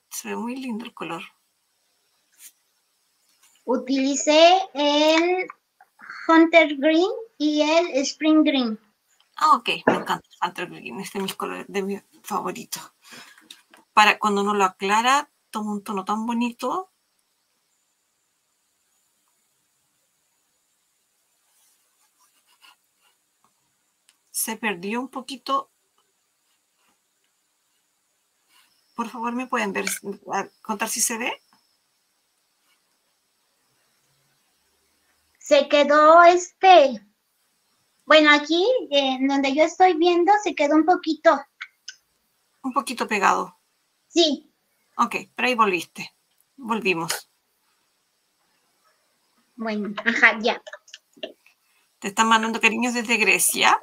Se ve muy lindo el color. Utilicé el Hunter Green y el Spring Green. Ah, ok, me encanta el Hunter Green, este es mi color de mi favorito. Para cuando uno lo aclara, toma un tono tan bonito. Se perdió un poquito Por favor, ¿me pueden ver, contar si se ve? Se quedó este. Bueno, aquí, en donde yo estoy viendo, se quedó un poquito. Un poquito pegado. Sí. Ok, pero ahí volviste. Volvimos. Bueno, ajá, ya. Te están mandando cariños desde Grecia.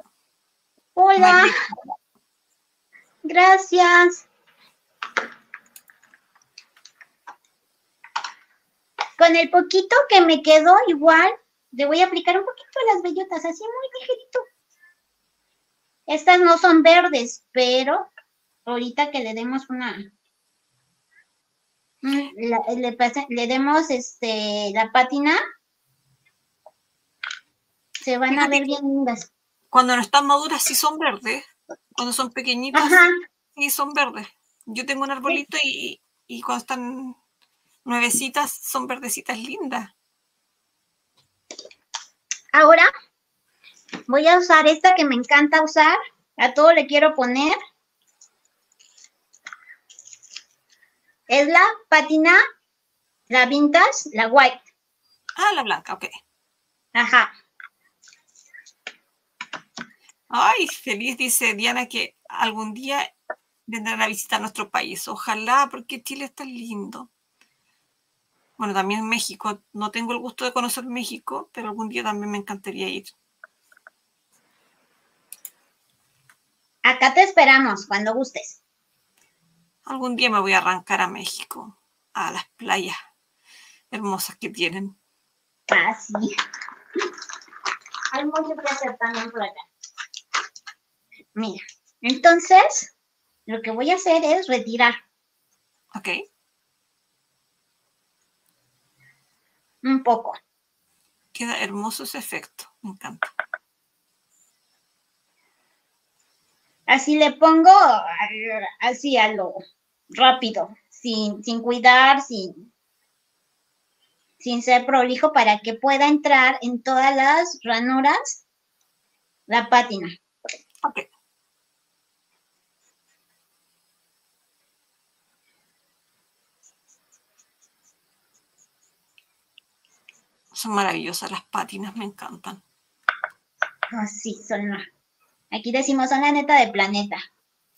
Hola. Gracias. Con el poquito que me quedó igual, le voy a aplicar un poquito las bellotas, así muy ligerito. Estas no son verdes, pero ahorita que le demos una... Le, demos este, la pátina, se van a ver bien lindas. Cuando no están maduras sí son verdes, cuando son pequeñitas sí son verdes. Yo tengo un arbolito y, y cuando están nuevecitas son verdecitas lindas. Ahora voy a usar esta que me encanta usar. A todo le quiero poner. Es la patina, la vintage, la white. Ah, la blanca, ok. Ajá. Ay, feliz, dice Diana, que algún día vendrán a visitar nuestro país. Ojalá, porque Chile es tan lindo. Bueno, también México. No tengo el gusto de conocer México, pero algún día también me encantaría ir. Acá te esperamos cuando gustes. Algún día me voy a arrancar a México, a las playas hermosas que tienen. Ah, sí. Hay mucho que hacer también por acá. Mira, entonces, lo que voy a hacer es retirar. Ok. Un poco. Queda hermoso ese efecto, me encanta. Así le pongo así a lo rápido, sin, sin cuidar, sin... sin ser prolijo para que pueda entrar en todas las ranuras la pátina. Ok. Son maravillosas las pátinas, me encantan. Oh, sí, son la- Aquí decimos, son la neta de planeta.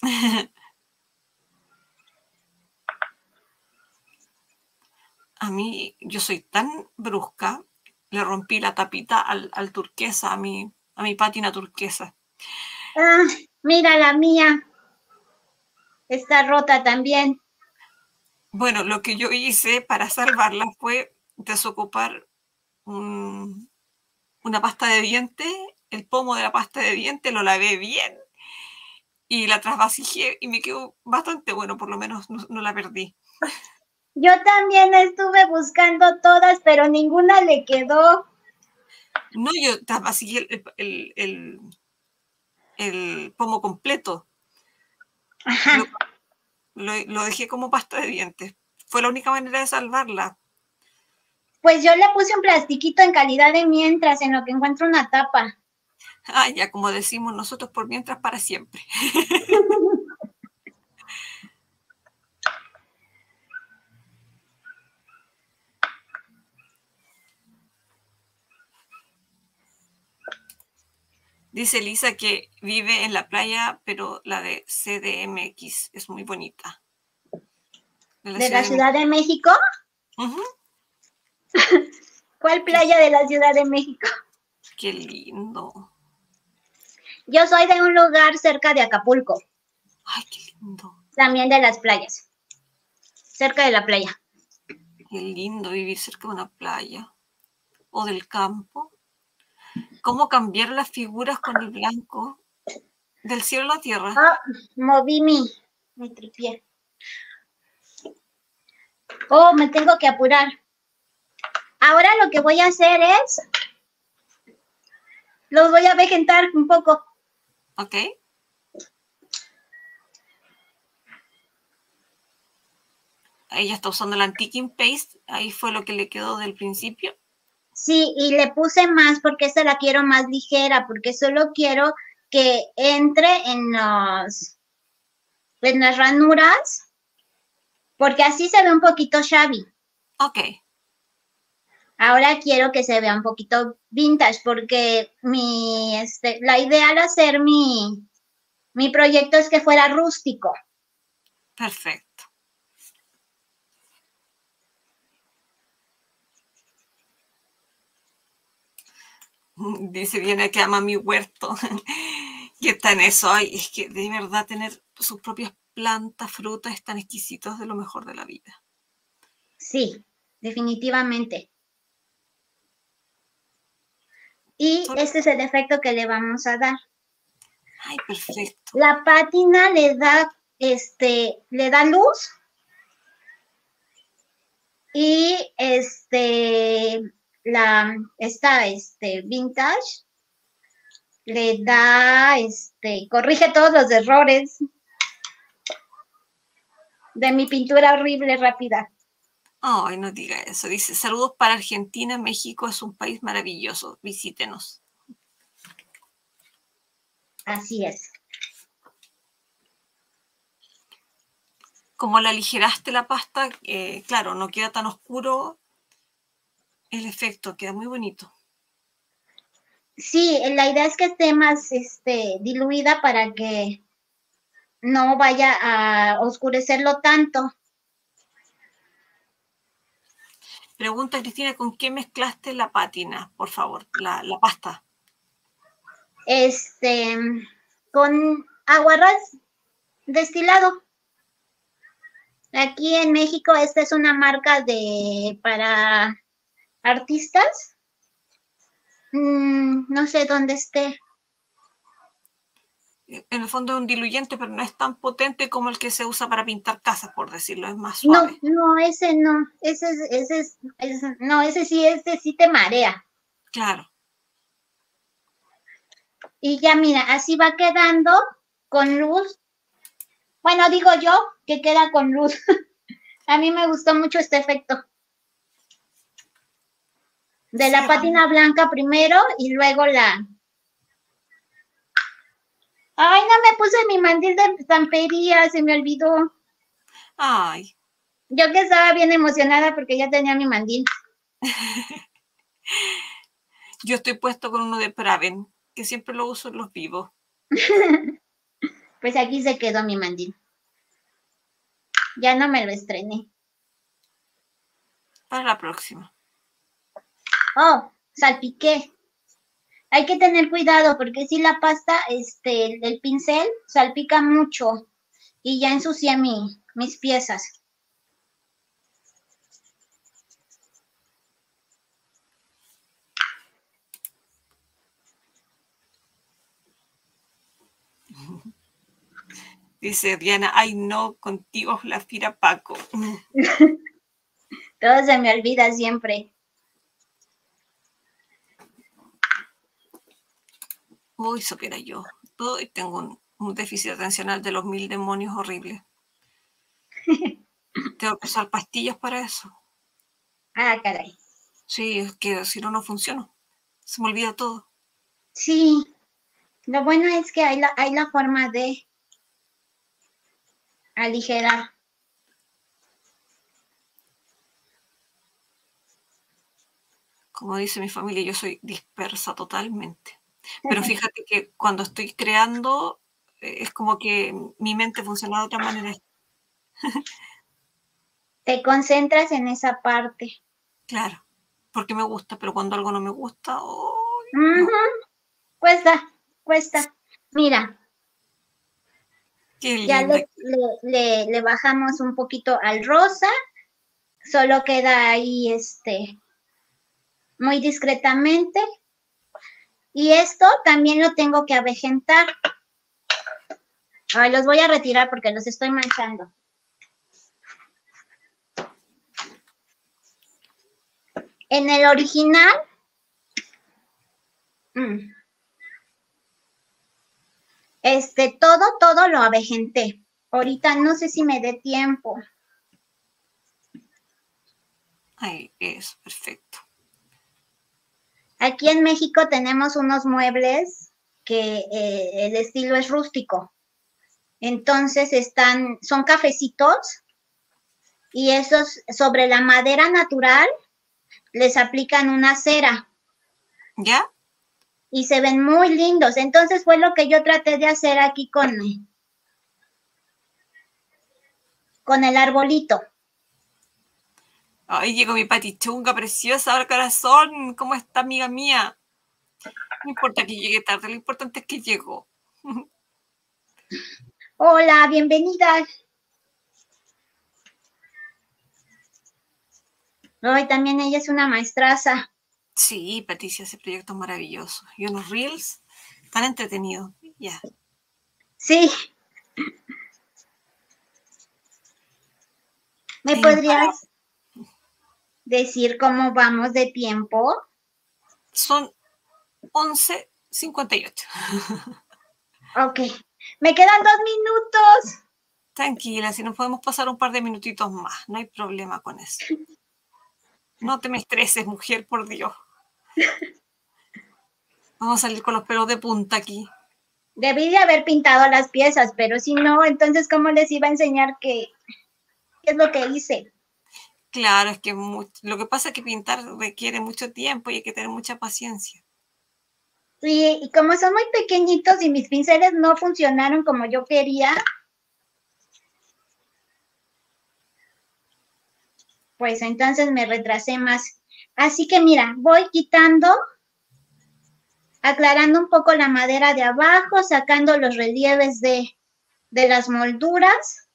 *laughs* A mí, yo soy tan brusca, le rompí la tapita al, al turquesa, a mi, a mi pátina turquesa. Ah, mira la mía. Está rota también. Bueno, lo que yo hice para salvarla fue desocupar un- una pasta de dientes, el pomo de la pasta de dientes, lo lavé bien y la trasvasijé y me quedó bastante bueno, por lo menos no, no la perdí. Yo también estuve buscando todas, pero ninguna le quedó. No, yo trasvasijé el, el, el- el pomo completo, Ajá. lo, lo dejé como pasta de dientes. Fue la única manera de salvarla. Pues yo le puse un plastiquito en calidad de mientras, en lo que encuentro una tapa. Ah, ya como decimos nosotros, por mientras para siempre. *laughs* Dice Lisa que vive en la playa, pero la de CDMX es muy bonita. ¿De la Ciudad de México? *laughs* ¿Cuál playa de la Ciudad de México? Qué lindo. Yo soy de un lugar cerca de Acapulco, Ay, qué lindo. también de las playas. Cerca de la playa. Qué lindo vivir cerca de una playa o del campo. ¿Cómo cambiar las figuras con el blanco del cielo a la tierra? Ah, moví mi, mi tripié. Oh, me tengo que apurar. Ahora lo que voy a hacer es, los voy a vegetar un poco. ¿Ok? Ella está usando el antiquing paste. Ahí fue lo que le quedó del principio. Sí, y le puse más porque esta la quiero más ligera, porque solo quiero que entre en los en las ranuras, porque así se ve un poquito shabby. Ok. Ahora quiero que se vea un poquito vintage, porque mi este, la idea al hacer mi, mi proyecto es que fuera rústico. Perfecto. *laughs* Dice viene que ama mi huerto. *laughs* está en eso. Ay, es que de verdad tener sus propias plantas, frutas, es tan exquisito, es de lo mejor de la vida. Sí, definitivamente. Y este es el efecto que le vamos a dar. Ay, perfecto. La pátina le da, este, le da luz. Y este, la, esta, este, vintage le da, este, corrige todos los errores de mi pintura horrible rápida. Ay, no diga eso. Dice, saludos para Argentina. México es un país maravilloso. Visítenos. Así es. Como la aligeraste la pasta, eh, claro, no queda tan oscuro el efecto, queda muy bonito. Sí, la idea es que esté más este, diluida para que no vaya a oscurecerlo tanto. Pregunta Cristina, ¿con qué mezclaste la pátina, por favor, la, la pasta? Este, con aguarrás destilado. Aquí en México, esta es una marca de para artistas. Mm, no sé dónde esté. En el fondo es un diluyente, pero no es tan potente como el que se usa para pintar casas, por decirlo, es más No, suave. no, ese no. Ese es, ese es, ese- no, ese sí, ese sí te marea. Claro. Y ya mira, así va quedando con luz. Bueno, digo yo que queda con luz. *laughs* A mí me gustó mucho este efecto. De la pátina blanca primero y luego la... Ay, no me puse mi mandil de zampería, se me olvidó. Ay. Yo que estaba bien emocionada porque ya tenía mi mandil. *laughs* Yo estoy puesto con uno de Praven, que siempre lo uso en los vivos. *laughs* pues aquí se quedó mi mandil. Ya no me lo estrené. Para la próxima. Oh, salpiqué. Hay que tener cuidado porque si la pasta, este, el pincel salpica mucho y ya ensucia mi, mis piezas. *laughs* Dice Diana, ay no, contigo la fira Paco. *laughs* Todo se me olvida siempre. Uy, eso que era yo. Hoy tengo un, déficit atencional de los mil demonios horribles. *laughs* tengo que usar pastillas para eso. Ah, caray. Sí, es que si no, no funciona. Se me olvida todo. Sí. Lo bueno es que hay la, hay la forma de aligerar. Como dice mi familia, yo soy dispersa totalmente. Pero fíjate que cuando estoy creando, eh, es como que mi mente funciona de otra manera. Te concentras en esa parte. Claro, porque me gusta, pero cuando algo no me gusta, cuesta, cuesta. Mira, ya le, le, bajamos un poquito al rosa, solo queda ahí este muy discretamente. Y esto también lo tengo que avejentar. Los voy a retirar porque los estoy manchando. En el original, mm, este, todo, todo lo avejenté. Ahorita no sé si me dé tiempo. Ahí es, perfecto. Aquí en México tenemos unos muebles que eh, el estilo es rústico. Entonces están, son cafecitos y esos sobre la madera natural les aplican una cera. ¿Ya? Y se ven muy lindos. Entonces fue lo que yo traté de hacer aquí con, con el arbolito. Ay, llegó mi patichunga preciosa, ahora corazón. ¿Cómo está, amiga mía? No importa que llegue tarde, lo importante es que llegó. *laughs* Hola, bienvenida. Hoy también ella es una maestraza. Sí, Patricia hace proyectos maravillosos. Y unos reels tan entretenidos. Ya. Sí. ¿Me podrías decir cómo vamos de tiempo? Son 11.58. *laughs* ok. Me quedan dos minutos. Tranquila, si nos podemos pasar un par de minutitos más, no hay problema con eso. *laughs* No te me estreses, mujer, por Dios. Vamos a salir con los pelos de punta aquí. Debí de haber pintado las piezas, pero si no, entonces, ¿cómo les iba a enseñar qué, qué es lo que hice? Claro, es que lo que pasa es que pintar requiere mucho tiempo y hay que tener mucha paciencia. Sí, y como son muy pequeñitos y mis pinceles no funcionaron como yo quería, pues entonces me retrasé más. Así que mira, voy quitando, aclarando un poco la madera de abajo, sacando los relieves de, de las molduras.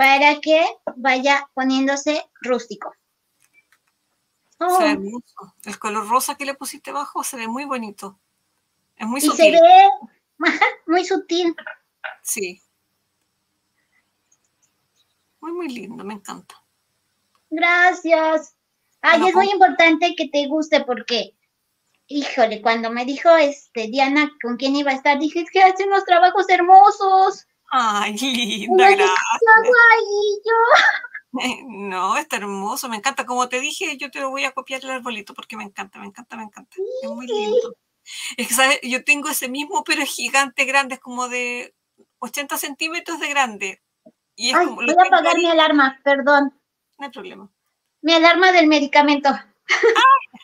Para que vaya poniéndose rústico. Se ve oh. El color rosa que le pusiste abajo se ve muy bonito. Es muy y se ve *laughs* muy sutil. Sí. Muy, muy lindo, me encanta. Gracias. Ay, es muy importante que te guste porque, híjole, cuando me dijo este Diana con quién iba a estar, dije, es que hace unos trabajos hermosos. Ay, linda, gracias. *laughs* No, está hermoso, me encanta. Como te dije, yo te lo voy a copiar el arbolito porque me encanta, me encanta, me encanta. Es muy lindo. Es que, ¿sabes? Yo tengo ese mismo, pero es gigante, grande, es como de 80 centímetros de grande. Y es Ay, voy a apagar mi alarma, perdón. No hay problema. Mi alarma del medicamento. *laughs*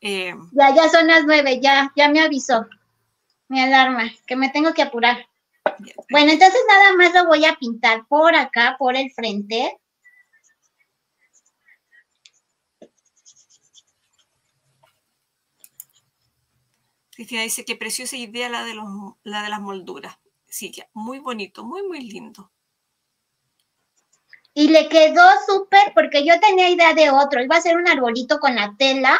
Eh, ya, ya son las nueve, ya, ya me avisó mi alarma, que me tengo que apurar. Bueno, entonces nada más lo voy a pintar por acá, por el frente. Cristina dice que preciosa idea la de, los, la de las molduras. Sí, muy bonito, muy, muy lindo. Y le quedó súper, porque yo tenía idea de otro. Iba a ser un arbolito con la tela,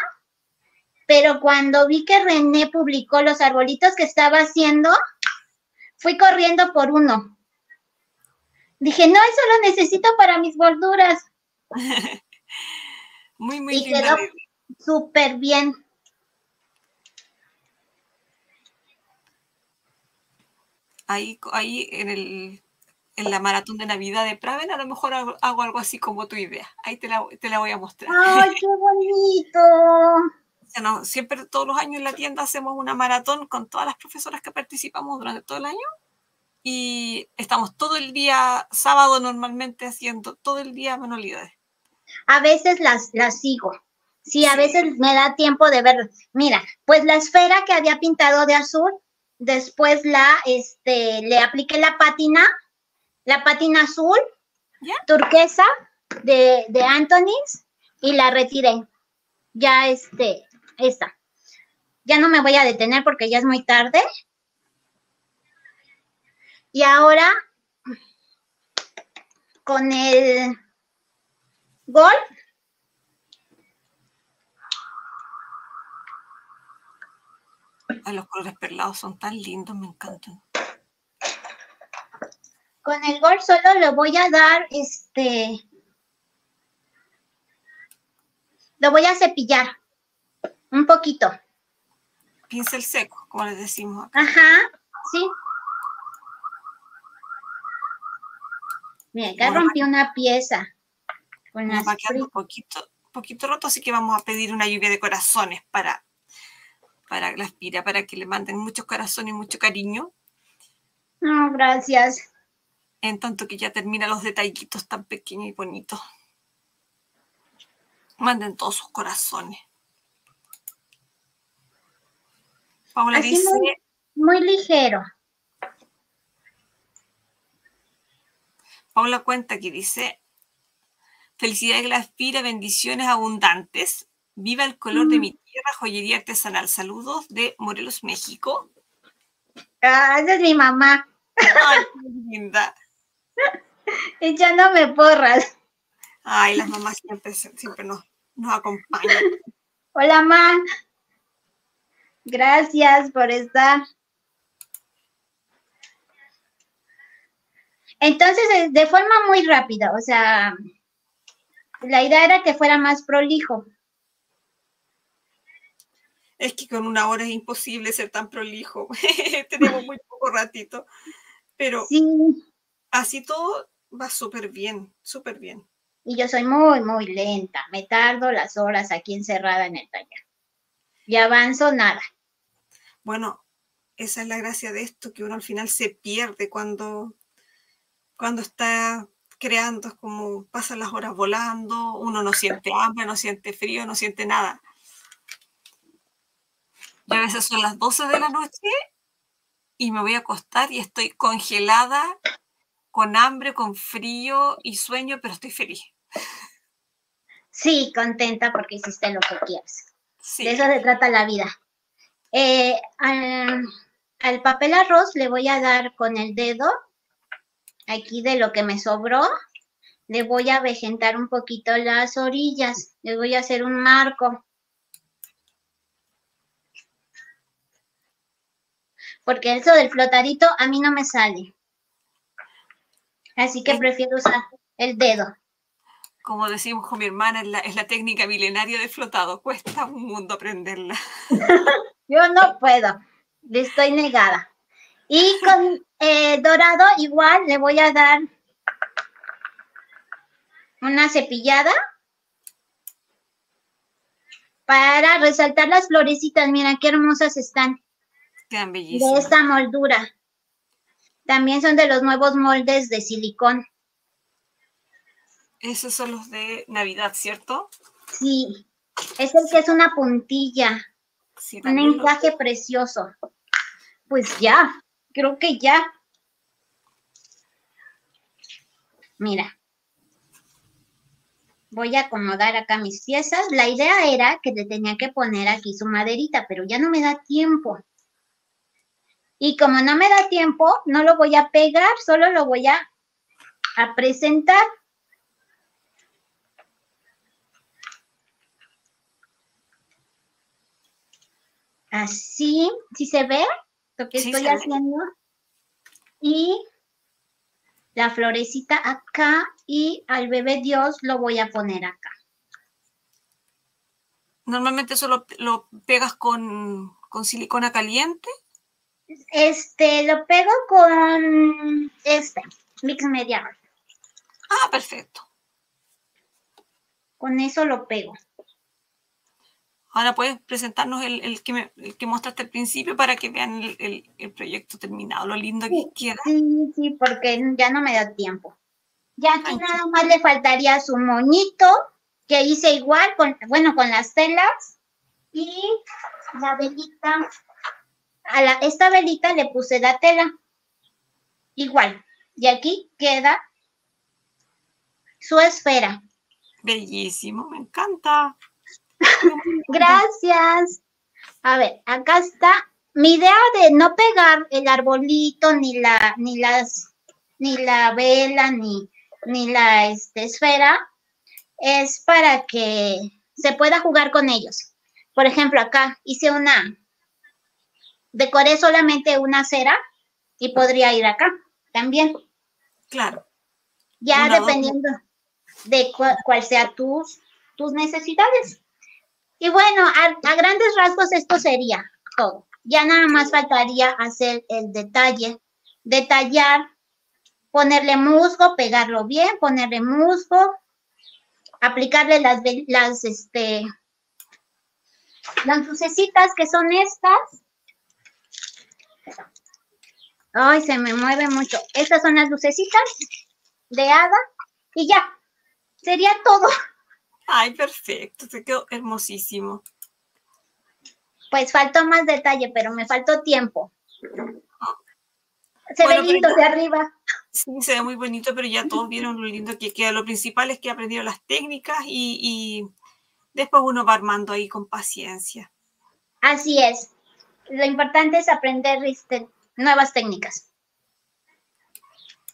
pero cuando vi que René publicó los arbolitos que estaba haciendo, fui corriendo por uno. Dije, no, eso lo necesito para mis borduras. *laughs* muy, muy y quedó súper bien. Ahí, ahí en, el, en la maratón de Navidad de Praven, a lo mejor hago, algo así como tu idea. Ahí te la, te la voy a mostrar. ¡Ay, qué *laughs* bonito! Siempre todos los años en la tienda hacemos una maratón con todas las profesoras que participamos durante todo el año y estamos todo el día, sábado normalmente haciendo todo el día manualidades. A veces las, las sigo. Sí, a veces me da tiempo de ver. Mira, pues la esfera que había pintado de azul, después la, este, le apliqué la pátina, la pátina azul, turquesa de, de Anthony's y la retiré. Ya, este, esta. Ya no me voy a detener porque ya es muy tarde. Y ahora, con el gol, los colores perlados son tan lindos, me encantan. Con el gol solo le voy a dar este. Lo voy a cepillar. Un poquito. Pincel seco, como les decimos Ajá, sí. Mira, acá rompí una pieza. Con va un poquito, poquito roto, así que vamos a pedir una lluvia de corazones para, para la aspira, para que le manden muchos corazones y mucho cariño. No, gracias. En tanto que ya termina los detallitos tan pequeños y bonitos. Manden todos sus corazones. Paula dice. Muy, ligero. Paula cuenta aquí, dice. Felicidades Glaspira, bendiciones abundantes. Viva el color de mm. mi tierra, joyería artesanal. Saludos de Morelos, México. Ah, esa es mi mamá. Ay, *laughs* qué linda. Echándome porras. Ay, las mamás siempre, siempre nos, nos acompañan. Hola, mamá. Gracias por estar. Entonces, de forma muy rápida, o sea, la idea era que fuera más prolijo. Es que con una hora es imposible ser tan prolijo. *laughs* Tenemos muy poco ratito. Pero así todo va súper bien, súper bien. Y yo soy muy, muy lenta. Me tardo las horas aquí encerrada en el taller. Y avanzo nada. Bueno, esa es la gracia de esto, que uno al final se pierde cuando, cuando está creando, es como pasan las horas volando, uno no siente hambre, no siente frío, no siente nada. Y a veces son las 12 de la noche y me voy a acostar y estoy congelada, con hambre, con frío y sueño, pero estoy feliz. Sí, contenta porque hiciste lo que quieres. De eso se trata la vida. Eh, al, papel arroz le voy a dar con el dedo, aquí de lo que me sobró, le voy a vegetar un poquito las orillas, le voy a hacer un marco. Porque eso del flotadito a mí no me sale. Así que prefiero usar el dedo. Como decimos con mi hermana, es la, es la técnica milenaria de flotado. Cuesta un mundo aprenderla. *laughs* Yo no puedo, le estoy negada. Y con eh, dorado igual le voy a dar una cepillada para resaltar las florecitas. Mira qué hermosas están. Quedan bellísimas. De esta moldura. También son de los nuevos moldes de silicón. Esos son los de Navidad, ¿cierto? Sí. Es el que es una puntilla. Sí, Un encaje precioso. Pues ya, creo que ya. Mira. Voy a acomodar acá mis piezas. La idea era que le tenía que poner aquí su maderita, pero ya no me da tiempo. Y como no me da tiempo, no lo voy a pegar, solo lo voy a, a presentar. Así, si se ve lo que Sí, estoy haciendo. Y la florecita acá y al bebé Dios lo voy a poner acá. Normalmente eso lo, lo pegas con, con silicona caliente. Este, lo pego con este, Mix Media Art. Ah, perfecto. Con eso lo pego. Ahora puedes presentarnos el, el que, me- el que mostraste al principio para que vean el, el- el proyecto terminado, lo lindo que queda. Sí, sí, porque ya no me da tiempo. Ya aquí Ay, nada más le faltaría su moñito, que hice igual, con, bueno, con las telas. Y la velita. A la, esta velita le puse la tela. Igual. Y aquí queda su esfera. Bellísimo, me encanta. Gracias. A ver, acá está. Mi idea de no pegar el arbolito, ni la, ni las, ni la vela, ni, ni la este, esfera, es para que se pueda jugar con ellos. Por ejemplo, acá hice una, decoré solamente una cera y podría ir acá también. Claro. Ya Una, dependiendo de cu- cuál sea tus, tus necesidades. Y bueno, a, grandes rasgos esto sería todo. Ya nada más faltaría hacer el detalle, detallar, ponerle musgo, pegarlo bien, ponerle musgo, aplicarle las, las, este, las lucecitas que son estas. Ay, se me mueve mucho. Estas son las lucecitas de hada y ya. Sería todo. Ay, perfecto, te quedó hermosísimo. Pues faltó más detalle, pero me faltó tiempo. Se Bueno, ve lindo de arriba. Sí, se ve muy bonito, pero ya todos vieron lo lindo que queda. Lo principal es que aprendido las técnicas y, y después uno va armando ahí con paciencia. Así es. Lo importante es aprender este, nuevas técnicas.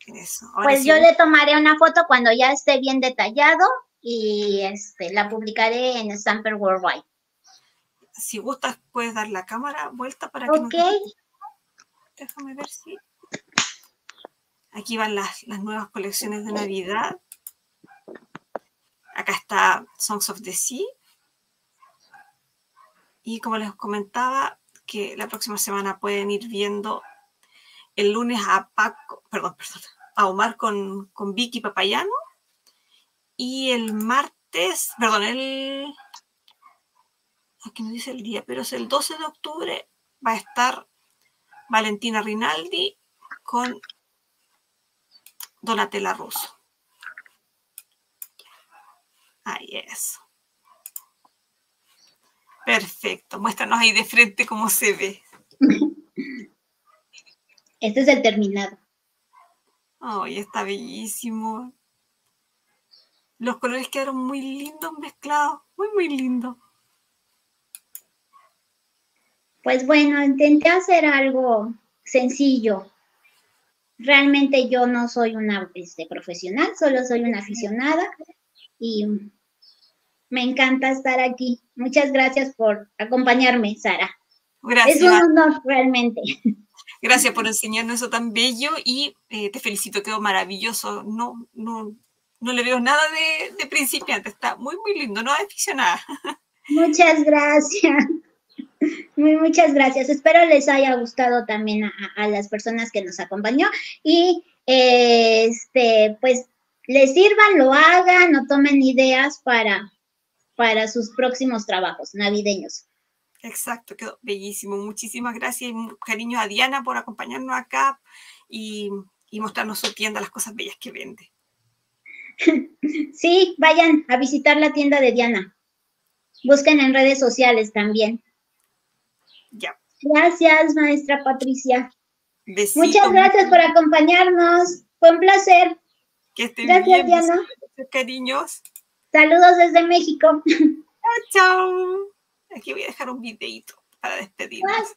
Eso. Ahora Pues sí, yo le tomaré una foto cuando ya esté bien detallado y este, la publicaré en Stamper Worldwide. si gustas, puedes dar la cámara vuelta para que nos Ok, Déjame ver si. Aquí van las, las nuevas colecciones de Navidad. Acá está Songs of the Sea. Y como les comentaba, que la próxima semana pueden ir viendo el lunes a Paco, perdón, perdón, a Omar con, con Vicky Papayano. Y el martes, perdón, el. Aquí no dice el día, pero es el 12 de octubre, va a estar Valentina Rinaldi con Donatella Russo. Ahí es. Perfecto. Muéstranos ahí de frente cómo se ve. *laughs* este es el terminado. Ay, está bellísimo. Los colores quedaron muy lindos mezclados. Muy, muy lindos. Pues bueno, intenté hacer algo sencillo. Realmente yo no soy una este, profesional, solo soy una aficionada y me encanta estar aquí. Muchas gracias por acompañarme, Sara. Gracias. Es un honor realmente. Gracias por enseñarnos eso tan bello y eh, te felicito, quedó maravilloso. No, no, no le veo nada de, de principiante, está muy, muy lindo, no aficionada. Muchas gracias. Muy, muchas gracias. Espero les haya gustado también a, las personas que nos acompañó y este, pues les sirvan, lo hagan o tomen ideas para, para sus próximos trabajos navideños. Exacto, quedó bellísimo. Muchísimas gracias y cariño a Diana por acompañarnos acá y, y mostrarnos su tienda, las cosas bellas que vende. Sí, vayan a visitar la tienda de Diana. Busquen en redes sociales también. Ya. Gracias, maestra Patricia. Muchas gracias por acompañarnos. Fue un placer. Que estén gracias, Diana. Cariños. Saludos desde México. Chao, chao. Aquí voy a dejar un videito para despedirnos.